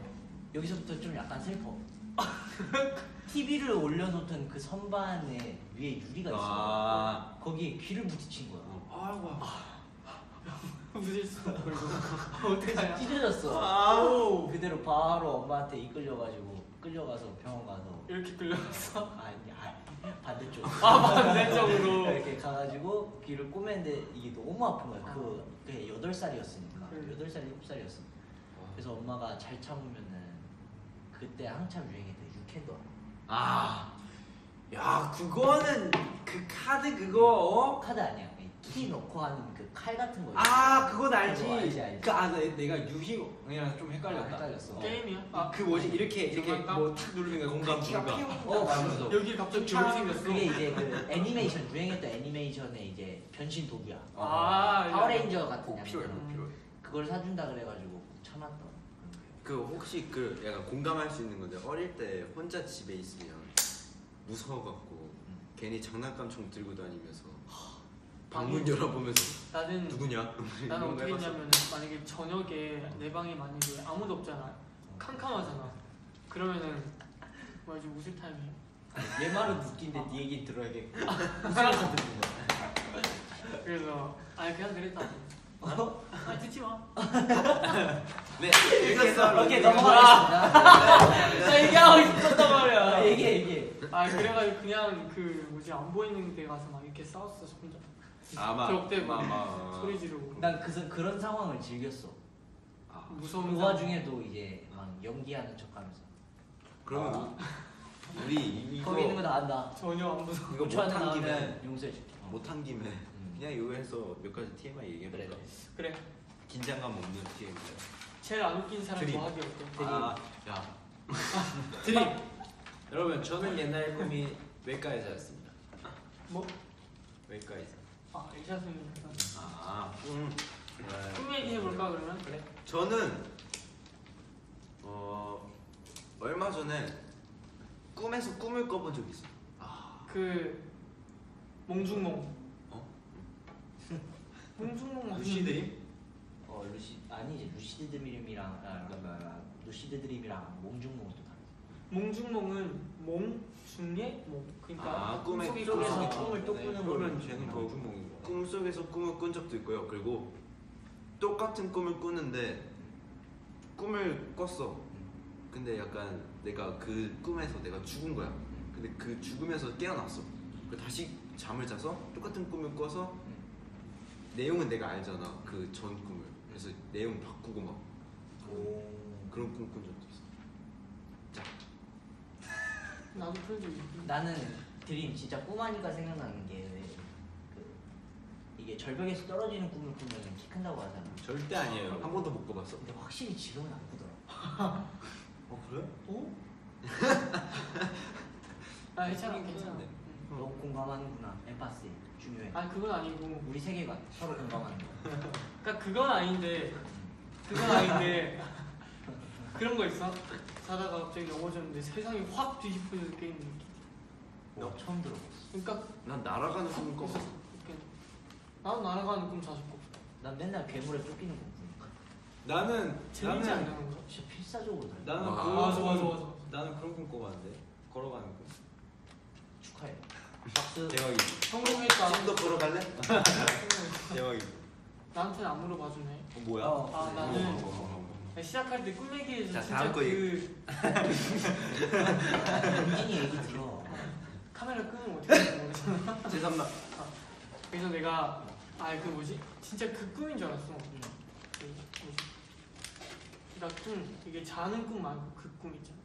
여기서부터 좀 약간 슬퍼. [LAUGHS] TV를 올려놓던 그 선반에 위에 유리가 있어. 아. 거기에 귀를 부딪힌 거야. 아이고. 무질 수 없고 이거 어떻게 다 하냐? 찢어졌어. 아우 그대로 바로 엄마한테 이끌려가지고 끌려가서 병원 가서 이렇게 끌려갔어. 아니 아니, 반대쪽. [LAUGHS] 아 반대쪽으로. 이렇게 가가지고 귀를 꼬맸는데 이게 너무 아픈 거야. 그 그게 여덟 살이었으니까 음. 여덟 살 일곱 살이었으니까. 그래서 엄마가 잘 참으면은 그때 한참 유행했던 유캔도 알아. 아, 야 그거는 그 카드 그거. 카드 아니야. 이 키 넣고 하는 그 칼 같은 거. 아 그건 알지. 그거 알지, 알지. 그, 아 내- 내가 유희왕이랑 좀 아, 헷갈렸다. 헷갈렸어. 게임이야? 아, 그 뭐지 이렇게 이렇게 장난감? 뭐 탁 누르는 거 공감, 공감. 어, 맞아. 여기 갑자기 별이 생겼어. 그게 이제 그 애니메이션 유행했던 애니메이션의 이제 변신 도구야. 아, 파워레인저 같은 꼭 약간 필요해. 꼭 필요해. 그걸 사준다 그래가지고 참았던. 그 혹시 그 약간 공감할 수 있는 건데 어릴 때 혼자 집에 있으면 무서워갖고 괜히 장난감 총 들고 다니면서 방문 열어보면서 나는 누구냐? 나는 이런 거 어떻게 해봤어. 했냐면 만약에 저녁에 내 방에 만약에 아무도 없잖아. 캄캄하잖아. 그러면은 뭐지 웃을 타임이야. 얘 말은 웃긴데 네 얘기 들어야겠고. [LAUGHS] 웃으면서 듣는 거야. 그래서 아니 그냥 그랬다. 어? 아니 듣지 마. 네 읽었어. 오케이 넘어가겠습니다. 나 얘기하고 있었단 아, 말이야. 얘기해 얘기해. 아 그래가지고 그냥 그 뭐지 안 보이는 데 가서 막 이렇게 싸웠어 혼자. 아마 벽대 아마 소리 지르고. 난 그, 그런 상황을 즐겼어. 아, 무서운 그 상황. 와중에도 이제 막 연기하는 척하면서. 그러면 우리 이거 거기 있는 거 다 안다. 전혀 안 무서워. 이거 5초 안에 못한 김에 용서해줄게. 어. 못한 김에 음. 그냥 이거 해서 몇 가지 TMI 얘기해볼까? 그래. 그래. 긴장감 없는 TMI. 제일 안 웃긴 사람 드림. 뭐 하기 어때? 아, 야, [LAUGHS] 드림. 여러분 저는 옛날 꿈이 외과 의사였습니다. 뭐? 외과 의사. 아 의사 선생님. 아, 음. 꿈 얘기 해 볼까 그러면? 그래. 저는 어 얼마 전에 꿈에서 꿈을 꿔본 적 있어. 그 몽중몽. 어? [LAUGHS] 몽중몽 맞는데? lucid dream? 어 lucid 아니 이제 lucid dream이랑 아, 아, 아, lucid dream이랑 몽중몽은 또 다르지. 몽중몽은 몽 중에 몽. 그러니까 아, 꿈에 꿈속에 꿈속에서 꿈속에 꿈을 또 네. 꾸는 그러면 걸 쟤는 그 몽중몽인 거네. 꿈속에서 꿈을 꾼 적도 있고요. 그리고 똑같은 꿈을 꾸는데 꿈을 꿨어. 근데 약간 내가 그 꿈에서 내가 죽은 거야. 근데 그 죽음에서 깨어났어. 그 다시 잠을 자서 똑같은 꿈을 꿔서 내용은 내가 알잖아. 그 전 꿈을. 그래서 내용 바꾸고 막 오. 그런 꿈 꾼 적도 있어. 나도 그런 적 있어. 나는 드림 진짜 꿈하니까 생각나는 게 그, 이게 절벽에서 떨어지는 꿈을 꾸면 키 큰다고 하잖아. 절대 아니에요. 한 번도 못 꿔봤어. 근데 확실히 지금은 안 크더라. [LAUGHS] 어 그래? 어? [LAUGHS] 아 괜찮아 괜찮아. 네. 응. 너 공감하는구나. 엠파시 중요해. 아니 그건 아니고. 우리 세계관 서로 공감하는 거. 그러니까 그건 아닌데 그건 아닌데 [LAUGHS] 그런 거 있어? 자다가 갑자기 넘어졌는데 세상이 확 뒤집어져 게임 느낌. 너 처음 들어봤어. 그러니까 난 날아가는 꿈을 꿨어. 이렇게 나는 날아가는 꿈 자주 꿔. 난 맨날 괴물에 쫓기는 거 보니까. 나는 재밌지 나는 않는 거? 진짜 필사적으로 달. 나는 아, 그런 맞아, 꿈- 맞아, 맞아. 나는 그런 꿈 꿔봤는데 걸어가는 꿈. 축하해. [LAUGHS] 박수. 대박이. 성공했다. 지금도 걸어갈래? [LAUGHS] 대박이. 나한테는 안 물어봐주네. 어 뭐야? 어. 아 나는 어. 시작할 때 꿈얘기에서 자, 진짜 다음 거 그 민진이 얘기 들어. 카메라 끄면 어떻게 되는 모르겠어. 제3나 그래서 내가 아 그 뭐지? 진짜 그 꿈인 줄 알았어. 응. 그 뭐지? 그러니까 꿈 이게 자는 꿈 말고 그 꿈 있잖아.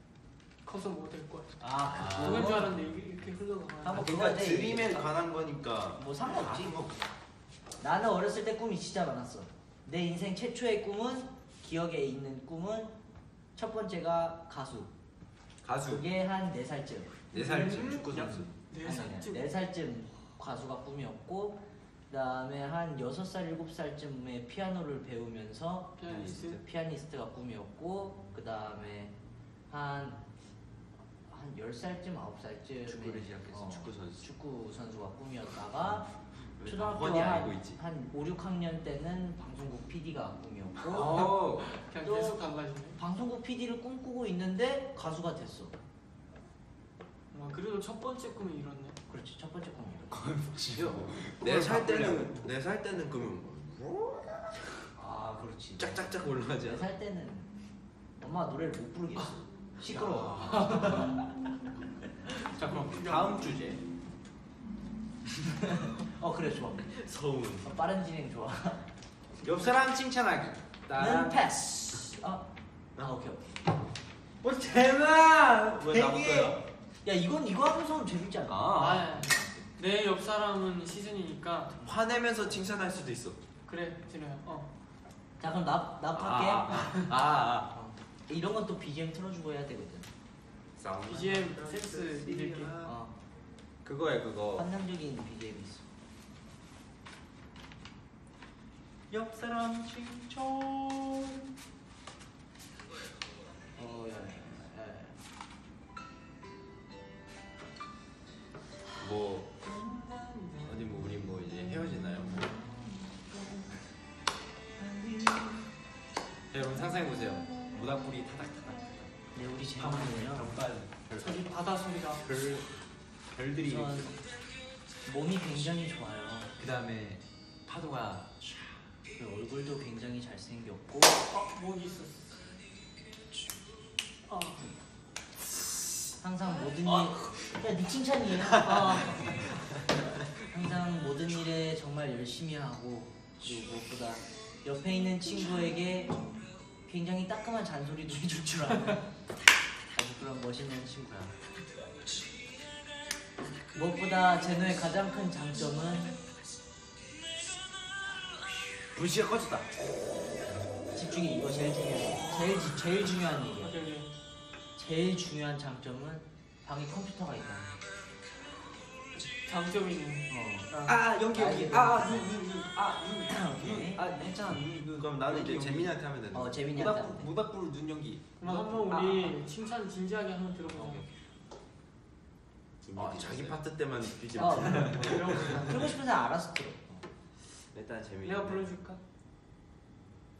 커서 뭐 될 거야. 아, 그건 줄 그거? 알았는데 이게 이렇게 흘러가. 아, 뭐 그러니까 그건데 드림에 관한 거니까 뭐 상관없지. 나는 어렸을 때 꿈이 진짜 많았어. 내 인생 최초의 꿈은 기억에 있는 꿈은 첫 번째가 가수. 가수 그게 한네 살쯤. 네 살쯤 축구 선수. 네 아니, 아니, 살쯤. 네 살쯤 가수가 꿈이었고 그다음에 한 여섯 살 일곱 살쯤에 피아노를 배우면서 피아니스트. 피아니스트가 꿈이었고 그다음에 한 한 10살쯤 9살쯤에 축구를 시작했어, 축구 선수. 축구 선수가 꿈이었다가 왜 초등학교 한, 알고 있지? 한 5, 6학년 때는 방송국 PD가 꿈이었고 어. 그냥 또- 계속 달라지네. 방송국 PD를 꿈꾸고 있는데 가수가 됐어. 와, 그래도 첫 번째 꿈이 이뤘네. 그렇지 첫 번째 꿈이었어. 네살 때는 네살 때는 그러면 아 그렇지. 짝짝짝 올라가지 않아? 네살 때는 엄마 노래를 못 부르겠어. 시끄러워. [LAUGHS] 자 그럼 다음 주제. [LAUGHS] 어 그래 좋아. 서운. 어, 빠른 진행 좋아. [LAUGHS] 옆 사람 칭찬하기. 는. 패스. 아, 아 오케이 오케이. 뭐 대박. 왜 나부터야? 야 이건 이거 하면서 재밌지 않아? 아. 아, 내 옆 사람은 시즌이니까 화내면서 칭찬할 수도 있어. 그래 진호야. 어. 자 그럼 나나 할게. 아, 아, 아. 어. 이런 건 또 BGM 틀어주고 해야 되거든. 싸움. BGM 센스 믿을게. 어. 그거야 그거. 환상적인 BGM이 있어. 옆 사람 칭찬. 어, 야, 야, 야, 야. 뭐 어디 뭐 우리 뭐 이제 헤어지나요? 자, 여러분 상상해 보세요. 모닥불이 타닥 타닥. 네 우리 제목은요. 잠깐 저기 바다 소리가. 별 별들이 우선 몸이 굉장히 좋아요. 그 다음에 파도가 그리고 얼굴도 굉장히 잘생겼고 어, 목이 있었어. 어. 항상 모든 일. 야네 칭찬이에요. 아, 항상 모든 일에 정말 열심히 하고 그리고 무엇보다 옆에 있는 친구에게 굉장히 따끔한 잔소리도 해줄 줄 아주 그런 멋있는 친구야. 무엇보다 제노의 가장 큰 장점은 불씨가 꺼졌다. 집중이 이거 제일 중요해. 제일 지- 제일 중요한 얘기야. 제일 중요한 장점은 방에 컴퓨터가 있다. 장점이네. 어. 아 연기 연기 오케이. 아눈눈눈아 했잖아 눈눈 그럼 나는 이제 재민이한테 하면 되는 어 거야. 재민이 한테 무닥불. 무닥불 눈 연기 그럼 한번 아, 우리 칭찬 진지하게 한번 들어보자. 아, 자기 파트 때만 뛰지 어. 마. 들어보자. 그러고 싶은 사람 알아서 들어. 일단 재민이. 내가 불러줄까?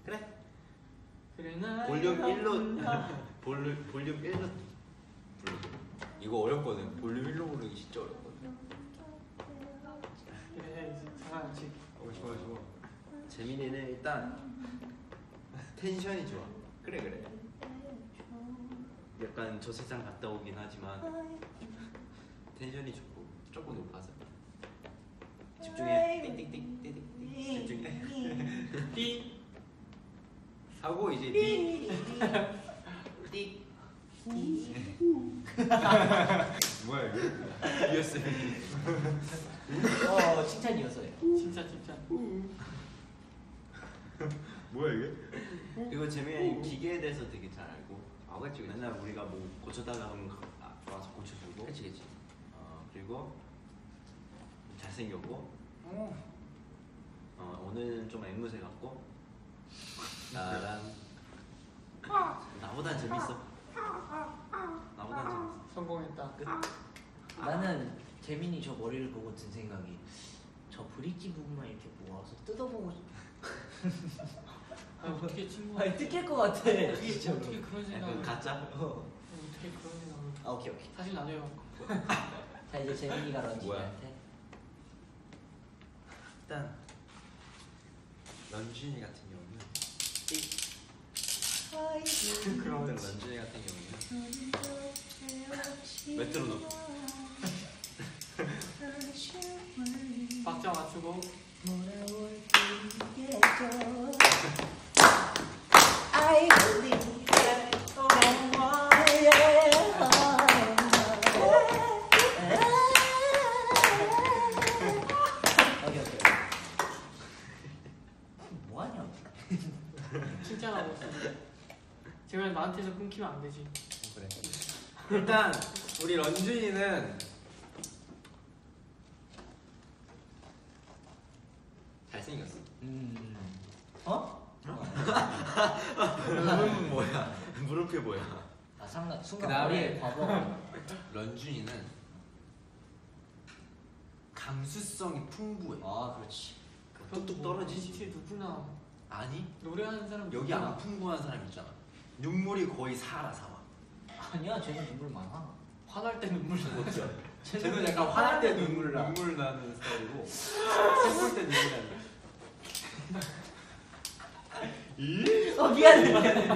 그래 그래 나 볼륨 1로 볼륨 볼륨 1로 불러줘. 이거 어렵거든 볼륨 1로 부르기 진짜 어렵거 이제 장난치. 어 좋아 좋아. 재민이는 일단 텐션이 좋아. 그래 그래. 약간 저 세상 갔다 오긴 하지만 텐션이 좋고. 조금 높아서. 집중해. 띵띵띵 띵띵 집중해. [LAUGHS] 삐. 하고 이제 띠 [LAUGHS] 뭐야 이거 USB. 어 칭찬이었어요. 진짜 진짜. 뭐야 이게? 그리고 재민이 기계에 대해서 되게 잘 알고 아 그치 그치 맨날 우리가 뭐 고쳐다가 하면 가- 아, 와서 고쳐주고 그치 그치 어, 그리고 잘생겼고 어. 어, 오늘은 좀 앵무새 같고 나랑 나보단 재밌어 나보단 재밌어 성공했다. 끝 나는 재민이 저 머리를 보고 든 생각이 저 브릿지 부분만 이렇게 모아서 뜯어보고 싶. 아, 어떻게 친구? 아니 뜯길 것 같아. 어떻게 어떻게 그런 생각을? 가짜? 어. 어떻게 그런 생각을? 아 오케이 오케이. 사실 나도요. [LAUGHS] 자 이제 재민이가 런쥔이한테. 일단 런쥔이 같은 경우는 [LAUGHS] 일단 그런. 런쥔이 같은 경우는 메트로놈 [LAUGHS] 박자 맞추고 [LAUGHS] I believe 제발 나한테서 끊기면 안 되지. 그래 일단 우리 런쥔이는 잘생겼어 음. 어? 물음은 뭐야? 물음표 뭐야? 아 상관 순간 그다음에- 머리에 과거. [LAUGHS] 런쥔이는 감수성이 풍부해 아 그렇지. 뚝뚝 떨어지지. 누구나 아니 노래하는 사람 여기 누구나. 안 풍부한 사람 있잖아 눈물이 거의 살아 사와 아니야 쟤는 눈물 많아. 화날 때 눈물 나. 그렇죠 쟤는 약간 화날 때 눈물 나 눈물 나는 스타일이고 슬플 때 눈물 나는 어 미안해 미안해.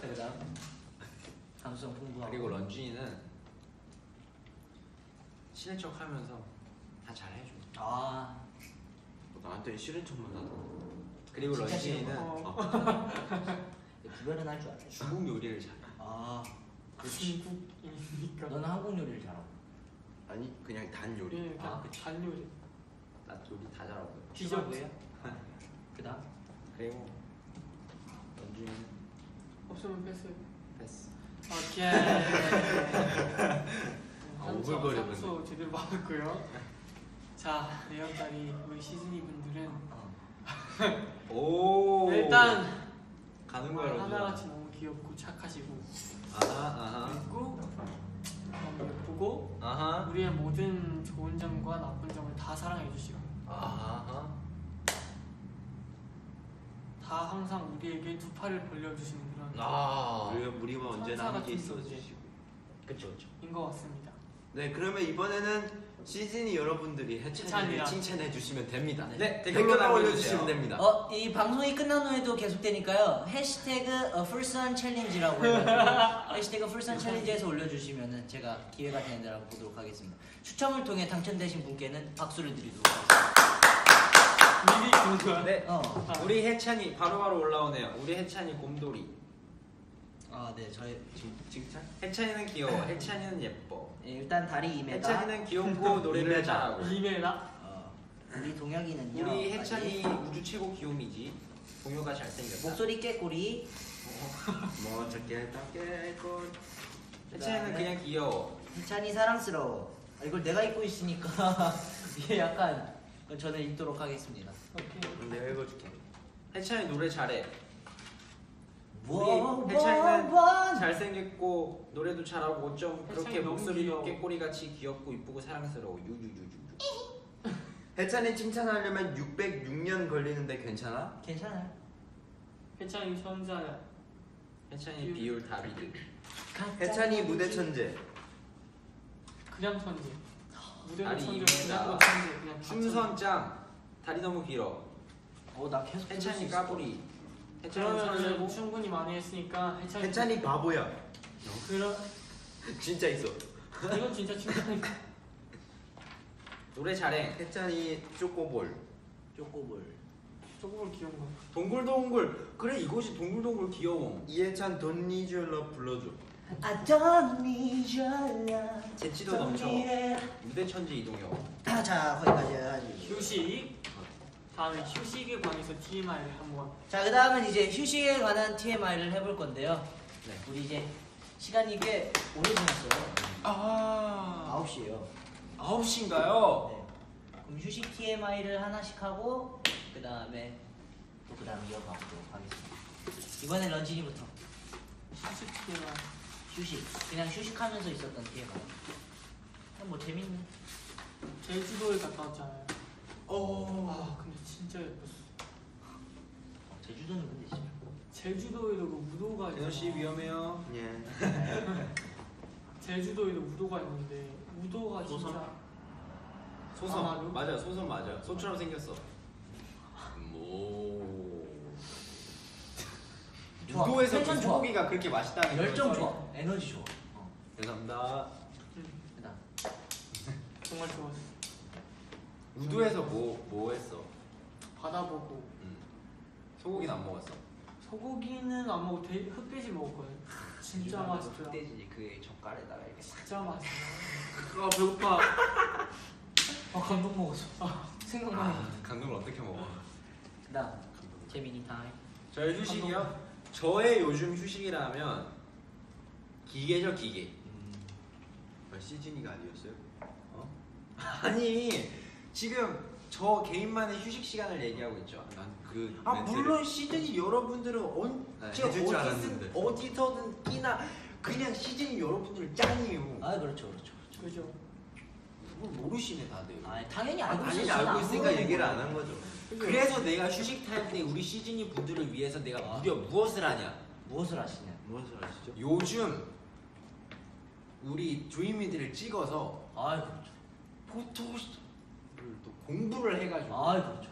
자 그다음 감수성 풍부하고. 그리고 런쥔이는 친한 척 하면서 다 잘해줘 아 나한테 싫은 척만 하다. 그리고 진짜 런쥔이는 거. 어, 구별은 할줄 알아. 중국 요리를 잘해 아 중국이니까. 너는 한국 요리를 잘하고. 아니 그냥 단 요리. 예, 아, 그 잔요리. 나 요리 다 잘하고 디저트. 그다음 그리고 런쥔이는 없으면 뺐어요. 패스 오케이. [LAUGHS] 아, 오글거리고 삼수 제대로 받았고요. 자, 내역다리 우리 시즈니 분들은 어. 오 [LAUGHS] 일단 가는 거야 런쥔아 하나같이 너무 귀엽고 착하시고 아하 아하 그리고 예쁘고 아하 우리의 모든 좋은 점과 나쁜 점을 다 사랑해 주시고 아하 다 항상 우리에게 두 팔을 벌려 주시는 그런 아 우리 우리와 언제나 함께 있어. 주시고. 그쵸 그쵸. 인것 같습니다. 네 그러면 이번에는 시즈니 여러분들이 해찬이를. 칭찬해 주시면 됩니다. 네 댓글로 댓글 올려주시면 남겨주세요 됩니다. 어, 이 방송이 끝난 후에도 계속되니까요. 해시태그 어, Full Sun Challenge라고 해가지고 [LAUGHS] 해시태그 Full Sun Challenge에서 올려주시면은 제가 기회가 되는 날 한번 보도록 하겠습니다. 추첨을 통해 당첨되신 분께는 박수를 드리도록 하겠습니다. 미리 주는 거야. 네 어, 우리 해찬이 바로바로 올라오네요 우리 해찬이 곰돌이 아, 네, 저희 지금 칭찬? 해찬이는 귀여워 [LAUGHS] 해찬이는 예뻐 예, 일단 다리 2m. 해찬이는 귀엽고 [LAUGHS] 노래를 이메다. 잘하고 이메라. 어, 우리 동혁이는요. 우리 해찬이 우주 최고 귀요미지 동요가 잘생겼다 목소리 깨꼬리. 뭐 어떻게 어떻게 꽃 해찬이는 그냥 귀여워 해찬이 사랑스러워. 아, 이걸 내가 입고 있으니까 [LAUGHS] 이게 약간 저는 입도록 하겠습니다. 오케이. 내가 읽어줄게. 해찬이 노래 잘해. 우리. 잘생겼고 노래도 잘하고 어쩜 그렇게 해찬이 너무 목소리 귀여워. 깨꼬리 같이 귀엽고 이쁘고 사랑스러워. 유유유유. 해찬이 칭찬하려면 606년 걸리는데 괜찮아? 괜찮아요. 해찬이 천사야. 해찬이 비율 다비드. 해찬이 무대 천재. 그냥 천재. 무대도 아니, 천재, 이거다. 그냥 천재, 그냥 다 춤선 짱. 다리 너무 길어. 어, 나 계속 해찬이. 까불이. 그러면 설레고. 충분히 많이 했으니까 해찬이. 해찬이 바보야. 그런 [LAUGHS] 진짜 있어. 이건 진짜 칭찬이니까. [LAUGHS] 노래 잘해. 해찬이 쪼꼬볼. 쪼꼬볼. 조금은 귀여운 거. 동글동글. 그래 이것이 동글동글 귀여워. 이해찬 Don't Need Your Love 불러줘. I don't need your love. 재치도 넘쳐. 무대 천재 이동혁. 아, 자, 거기까지 해가지고. 휴식. 다음에 휴식에 관해서 TMI를 한번. 자, 그 다음은 이제 휴식에 관한 TMI를 해볼 건데요. 네. 우리 이제 시간이 꽤 오래 지났어요. 아 9시에요. 9시인가요? 네. 그럼 휴식 TMI를 하나씩 하고 그 다음에 또 그 다음 이어가도록 하겠습니다. 이번엔 런쥔이부터 휴식 TMI. 휴식. 그냥 휴식하면서 있었던 TMI. 그냥 뭐 재밌네. 제주도에 갔다 왔잖아요. 어. 와, 근데 진짜 예뻤어. 어, 제주도는 근데 진짜. 제주도에도 그 무도가 대현 씨 있잖아. 위험해요. 예. [LAUGHS] 제주도에도 무도가 있는데 무도가 소선? 진짜 소섬 아마도? 맞아 소섬 맞아 소처럼 생겼어. [LAUGHS] 좋아. 그 텐션 좋아. 소고기가 그렇게 맛있다는 열정 걸 좋아. 에너지 좋아. 어. 감사합니다. 그 다음. 정말 좋았어. 우도에서 뭐 뭐 했어? 바다 보고 음. 소고기는 안 먹었어. 소고기는 안 먹고 돼- 흑돼지 먹었거든. 진짜 맛있더라. 흑돼지 그 젓갈에다가 이렇게 싹. 진짜 맛있어. [LAUGHS] 아 배고파. 아 감동 먹었어. 아 생각나. 아, 감동을 어떻게 먹어? 그 다음. 재민이 타임. 저의 휴식이요? 저의 요즘 휴식이라면 기계죠 기계. 아, 시즌이가 아니었어요? 어? 아니 지금 저 개인만의 휴식 시간을 얘기하고 있죠. 난그 아 물론 시즌이 여러분들은 언제 네, 해줄 줄 어디든 알았는데. 어디서든 끼나 그냥 시즌이 여러분들 짱이에요. 아 그렇죠 그렇죠. 그렇죠. 그죠. 그걸 모르시네 다들. 아 당연히 알고 아니 있어. 알고 있으니까 얘기를 안 한 거죠. 그래서 내가 휴식 타임 때 우리 시즌이 분들을 위해서 내가 아. 무려 무엇을 하냐? 무엇을 하시냐? 무엇을 아시죠? 요즘 우리 조이미들을 찍어서 아 그렇죠. 포토를 또 공부를 해가지고 아 그렇죠.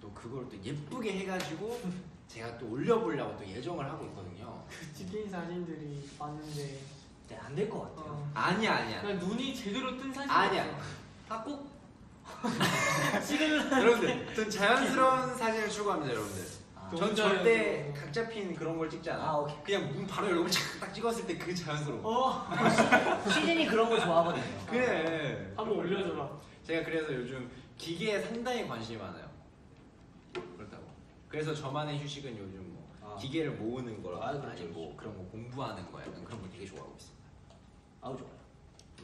또 그걸 또 예쁘게 해가지고 [LAUGHS] 제가 또 올려보려고 또 예정을 하고 있거든요. 그 찍힌 사진들이 많은데 네, 안될 것 같아요. 어. 아니야 아니야. 그냥 눈이 제대로 뜬 사진. 아니야. 아 꼭. [LAUGHS] [LAUGHS] 여러분들 전 자연스러운 사진을 추구합니다 여러분들. 아, 좀- 전 절대. 각 잡힌 그런 걸 찍지 않아. 아, 오케이. 그냥 문 바로 열고 착딱 찍었을 때 그 자연스러워. 어. 시즌이 그런 거 좋아하거든요. 그래. 한번 올려줘라. 제가 그래서 요즘 기계에 상당히 관심이 많아요. 그렇다고. 그래서 저만의 휴식은 요즘 뭐 아. 기계를 모으는 거 아, 아, 그렇죠, 니뭐 그렇죠. 그런 거 공부하는 거 약간 그런 거 되게 좋아하고 있습니다. 아우 좋아요.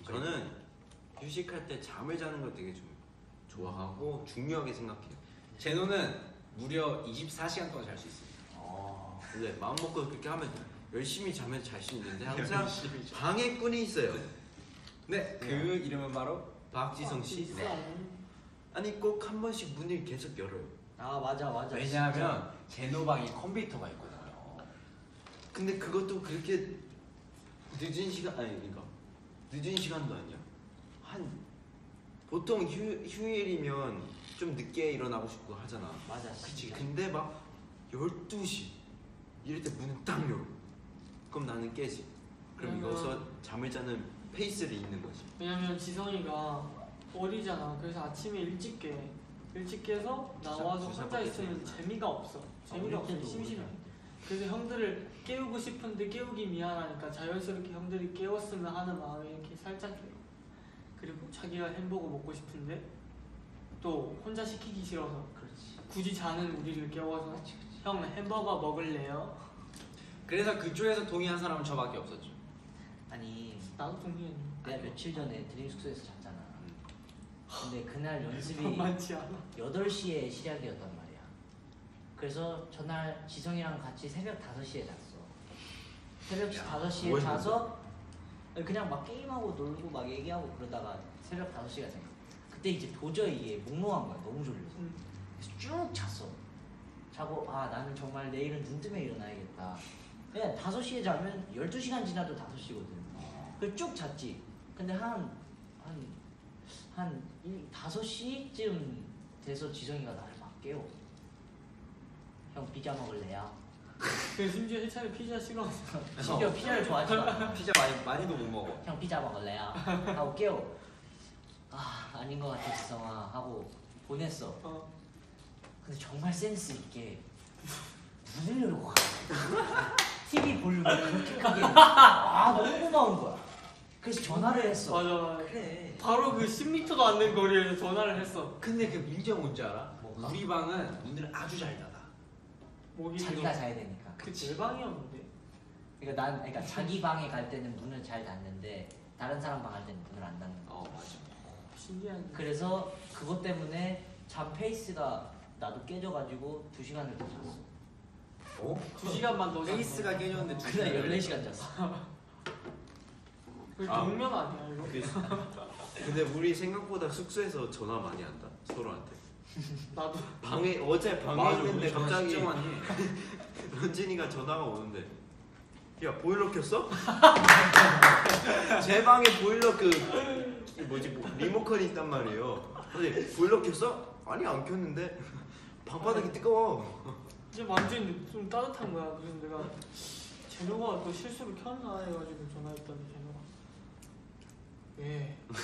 저는 휴식할 때 잠을 자는 걸 되게 좀 좋아하고 중요하게 생각해요. 제노는 무려 24시간 동안 잘 수 있습니다. 어. 근데 마음 먹고 그렇게 하면 열심히 자면 잘 수 있는데 항상 열심히 자. 방에 꾼이 있어요. 네, 그 이름은 바로 박지성 씨. 진짜. 아니 꼭 한 번씩 문을 계속 열어요. 아 맞아 맞아. 왜냐하면 제노 방에 컴퓨터가 있거든요. 근데 그것도 그렇게 늦은 시간 아니 그러니까 늦은 시간도 아니야. 한 보통 휴, 휴일이면 좀 늦게 일어나고 싶고 하잖아. 맞아. 그치. 근데 막 12시 이럴 때 문을 딱 열어. 그럼 나는 깨지. 그럼 이거서 잠을 자는 페이스를 잇는 거지. 왜냐면 지성이가 어리잖아. 그래서 아침에 일찍 깨. 일찍 깨서 나와서 주사 혼자 있으면. 재미가 없어. 재미가 어릴 없어. 심심해. 그래. 그래서 형들을 깨우고 싶은데 깨우기 미안하니까 자연스럽게 형들이 깨웠으면 하는 마음이 이렇게 살짝 들어. 그리고 자기가 햄버거 먹고 싶은데 또 혼자 시키기 싫어서 그렇지. 굳이 자는 우리를 깨워서 형 햄버거 먹을래요? 그래서 그쪽에서 동의한 사람은 저밖에 없었죠. 아니 나도 동의해. 내가 며칠 전에 드림 숙소에서 잤잖아. 근데 그날 연습이 [LAUGHS] 만만치 않아. 8시에 시작이었단 말이야. 그래서 전날 지성이랑 같이 새벽 5시에 잤어. 새벽 야, 5시에 뭐 자서 그냥 막 게임하고 놀고 막 얘기하고 그러다가 새벽 5시가 된 거야. 그때 이제 도저히 이게 몽롱한 거야. 너무 졸려서. 음. 그래서 쭉 잤어. 자고 아 나는 정말 내일은 눈 뜨면 일어나야겠다. 그냥 5시에 자면 12시간 지나도 5시거든. 그래서 쭉 잤지. 근데 한, 한, 한 5시쯤 돼서 지성이가 나를 막 깨워. 형 피자 먹을래요? 그 심지어 해찬이 피자 싫어하어 [LAUGHS] 심지어 피자를 좋아하지 마. [LAUGHS] 피자 많이 많이도 못 먹어. 형 피자 먹을래요? 하고 깨워. 아 아닌 것 같아 지성아 하고 보냈어. 어. 근데 정말 센스 있게 문을 열고 가. TV 볼륨을 그렇게 크게. 아 너무 고마운 거야. 그래서 전화를 했어. 맞아 맞아. 그래. 바로 그 10m도 안 된 거리에서 전화를 했어. 근데 그 문제가 뭔지 알아? 뭐가? 우리 방은 문을 아주 잘 닫아. 목이 자기가 자야 되니까. 그 내 방이었는데. 그러니까 난 그러니까 자기 방에 갈 때는 문을 잘 닫는데 다른 사람 방 갈 때는 문을 안 닫는 거야. 어 맞아. 신기한. 그래서 그것 때문에 잠 페이스가 나도 깨져가지고 두 시간을 더 잤어. 어? 두 시간만 더. 페이스가 깨졌는데 두 그날 시간을 14시간 잤어. [LAUGHS] 그 아. 동면 아니야 이거? 그- [LAUGHS] 근데 우리 생각보다 숙소에서 전화 많이 한다 서로한테 [LAUGHS] 나도. 방에 어제 방에 맞아, 있는데 전화 갑자기 진짜 많이 해. [LAUGHS] 런진이가 전화가 오는데 야 보일러 켰어? 제 방에 보일러 그이 뭐지 뭐, 리모컨이 있단 말이에요 근데 보일러 켰어? 아니 안 켰는데 방바닥이 뜨거워 이제 완전 좀 따뜻한 거야. 그래서 내가 제노가 또 실수로 켰나 해가지고 전화했더니 거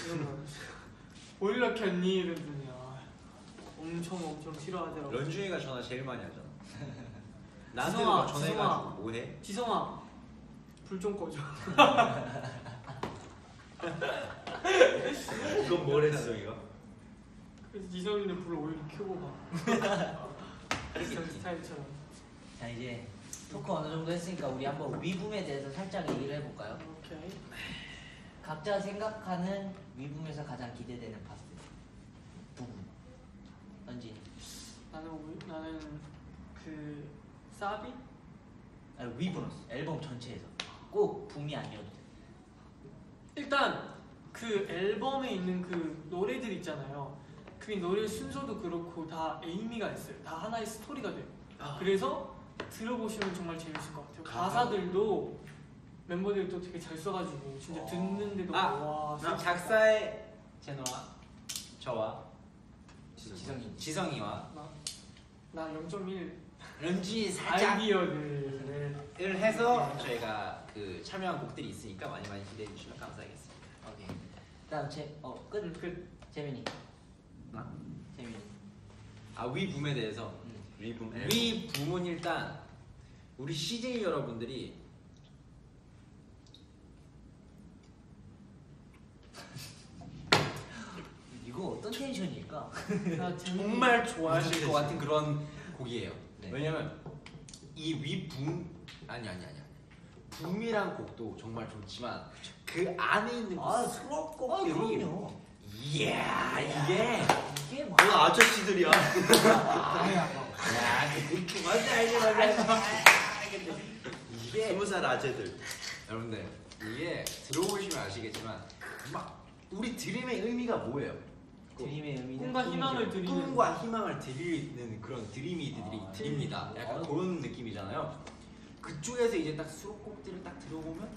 보일러 켰니 이랬더니 아, 엄청 엄청 싫어하더라고. 런쥔이가 전화 제일 많이 하잖아. [LAUGHS] 나한테도 지성아, 막 전화해가지고 뭐해? 지성아 불 좀 꺼줘. [LAUGHS] 그건 뭘 했어 이거? 그래서 지성이는 불을 오히려 켜고 봐. 지성 [LAUGHS] 스타일처럼. 자 이제 토크 어느 정도 했으니까 우리 한번 위붐에 대해서 살짝 얘기를 해볼까요? 오케이. 각자 생각하는 위붐에서 가장 기대되는 파트 누구? 런쥔 나는 우- 나는 그 사비 아니 위붐 앨범 전체에서 꼭 붐이 아니어도 돼. 일단 그 앨범에 있는 그 노래들 있잖아요. 그 노래 순서도 그렇고 다 의미가 있어요. 다 하나의 스토리가 돼요. 그래서 들어보시면 정말 재밌을 것 같아요. 가사들도 멤버들이 또 되게 잘 써가지고 진짜 어. 듣는데도 아, 와나 작사의 제노와 저와 지성이 지성이와 나 0.1 런쥔이 살짝 아이디어들을 을 해서 저희가 그 참여한 곡들이 있으니까 많이 많이 기대해 주시면 감사하겠습니다. 오케이. 그다음 제어끝 끝. 재민이 아? 재민이 아 위붐에 대해서 음. 앨범 위붐은 일단 우리 CJ 여러분들이 이거 어떤 텐션일까? [LAUGHS] 나 재밌는 정말 좋아하실 것 같은 그런 곡이에요. 네. 왜냐면 이 위붐 아니 아니 아니 붐이란 곡도 정말 좋지만 그 안에 있는 아, 그 수록 아 곡들이. 이야 이게 이게 막 그건 아저씨들이야 아야 야, 그 뭔지 알지 알지. 이게 스무 살 아재들 여러분들 이게 들어보시면 아시겠지만 막 우리 드림의 의미가 뭐예요? 드림의 의미는 꿈과 희망을. 드리는 꿈과 희망을 드리는 그런 드림이들이 아, 드립니다. 약간 아. 그런 느낌이잖아요. 그쪽에서 이제 딱 수록곡들을 딱 들어보면 딱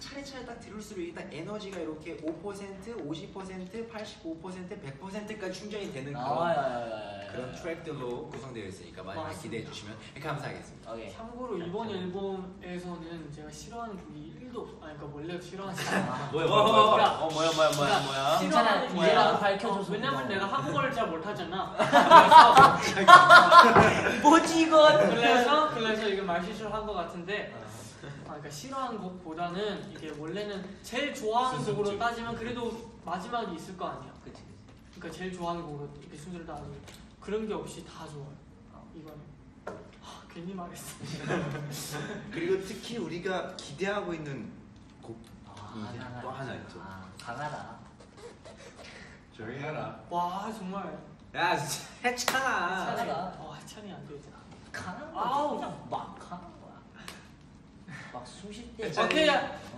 차례차례 딱 들을수록 일단 에너지가 이렇게 5%, 50%, 85%, 100%까지 충전이 되는 그런 아야야야. 그런 트랙들로 구성되어 있으니까 많이 맞습니다. 기대해 주시면 감사하겠습니다. 오케이. 참고로 이번 앨범에서는 제가 싫어하는 곡이 1도 없- 아니 그러니까 원래 싫어하는 곡이 뭐야 뭐야, 뭐야, 뭐야. 어 뭐야 뭐야 뭐야 뭐야 괜찮아, 싫어하는. 이제라도 밝혀줘서 어, 왜냐면. 내가 한국어를 잘 못하잖아. [LAUGHS] 뭐지 이건? 그래서 그래서 이거 말실수를 한 것 같은데 아, 그러니까 싫어하는 곡보다는 이게 원래는 제일 좋아하는. 곡으로 따지면 그래도 마지막이 있을 거 아니야. 그치. 그러니까 제일 좋아하는 곡으로 이렇게 순서를 따지면 그런 게 없이 다 좋아요. 이거는 아, 괜히 말했어. [LAUGHS] 그리고 특히 우리가 기대하고 있는 곡아또 하나 있죠. 아, 강하다. 조용히 해라. 와 정말 야 진짜 했잖아. 찬이가? 와 찬이 안 되잖아 강한 아우. 거 그냥 막 하는 막 숨쉴 때. 찬이. 오케이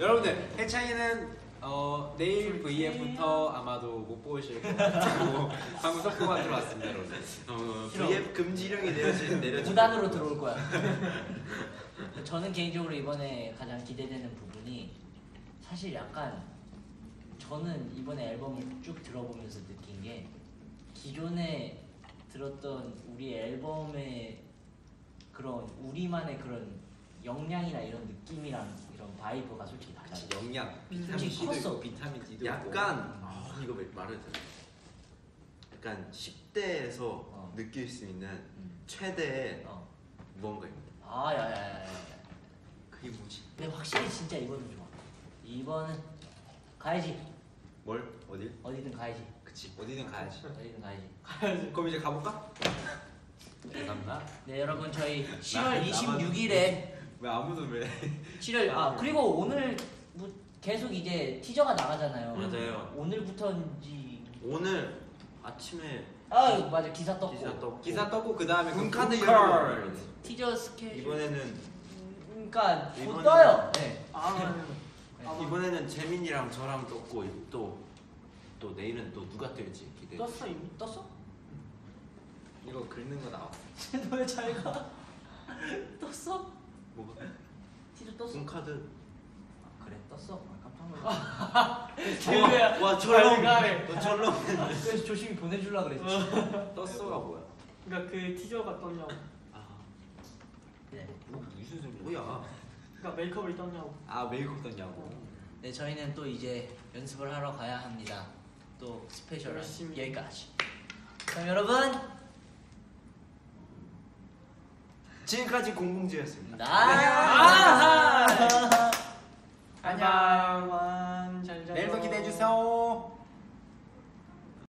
여러분들 해찬이는 어 내일 V앱부터 아마도 못 보실 것 같고 [LAUGHS] 방금 속보가 들어왔습니다 여러분. 어. V앱 금지령이 내려진 [LAUGHS] 내려진 무단으로 들어올 거야. [LAUGHS] 저는 개인적으로 이번에 가장 기대되는 부분이 사실 약간 저는 이번에 앨범을 쭉 들어보면서 느낀 게 기존에 들었던 우리 앨범의 그런 우리만의 그런 역량이나 이런 느낌이랑 이런 vibe가 솔직히 달라요. 영양 비타민 솔직히 C도 있고. 비타민 D도 약간 있고. 아, 이거 왜 말이 돼? 약간 10대에서 어. 느낄 수 있는 음. 최대의 어. 무언가입니다. 아, 야야야야. 그게 뭐지? 근데 확실히 진짜 이번은 좋아. 이번은 가야지. 뭘 어딜? 어디든 가야지. 그치 어디든 가야지. 어디든 가야지. 그럼 이제 가볼까? 감사합니다. 네 여러분 저희 나- 7월 나만 26일에 왜 아무도 왜? 7월 아 그리고 오늘 뭐 계속 이제 티저가 나가잖아요. 맞아요. 오늘부터인지 오늘 아침에 아 맞아 기사 떴고 기사 떴고 기사 떴고 그 다음에 문카드 그 열어요. 티저 스케줄 이번에는 그러니까 곧 이번에는- 떠요. 네. 아 맞아요 아, 이번에는 재민이랑 저랑 떴고 또 또 내일은 또 누가 뜰지 기대. 떴어 이미? 떴어? 이거 긁는 거 나와. 너왜 [LAUGHS] 잘 가? [LAUGHS] 떴어? [LAUGHS] 뭐가? 티저 떴어? 문카드. 아, 그래 떴어. 아, 깜짝 놀랐어. [LAUGHS] 걔네야 와 철렁. 가래. 너 철렁. 그래서 조심히 보내주려 그랬지. [LAUGHS] 떴어가 뭐야? 그러니까 그 티저가 떴냐고 아 네. 뭐, 무슨 소리야? 뭐야? 그러니까 메이크업을 떴냐고 아 메이크업 떴냐고. 네 저희는 또 이제 연습을 하러 가야 합니다. 또 special 열심히. 여기까지. 그럼 여러분 지금까지 공공즈였습니다. 나. 안녕 내일도 기대해 주세요.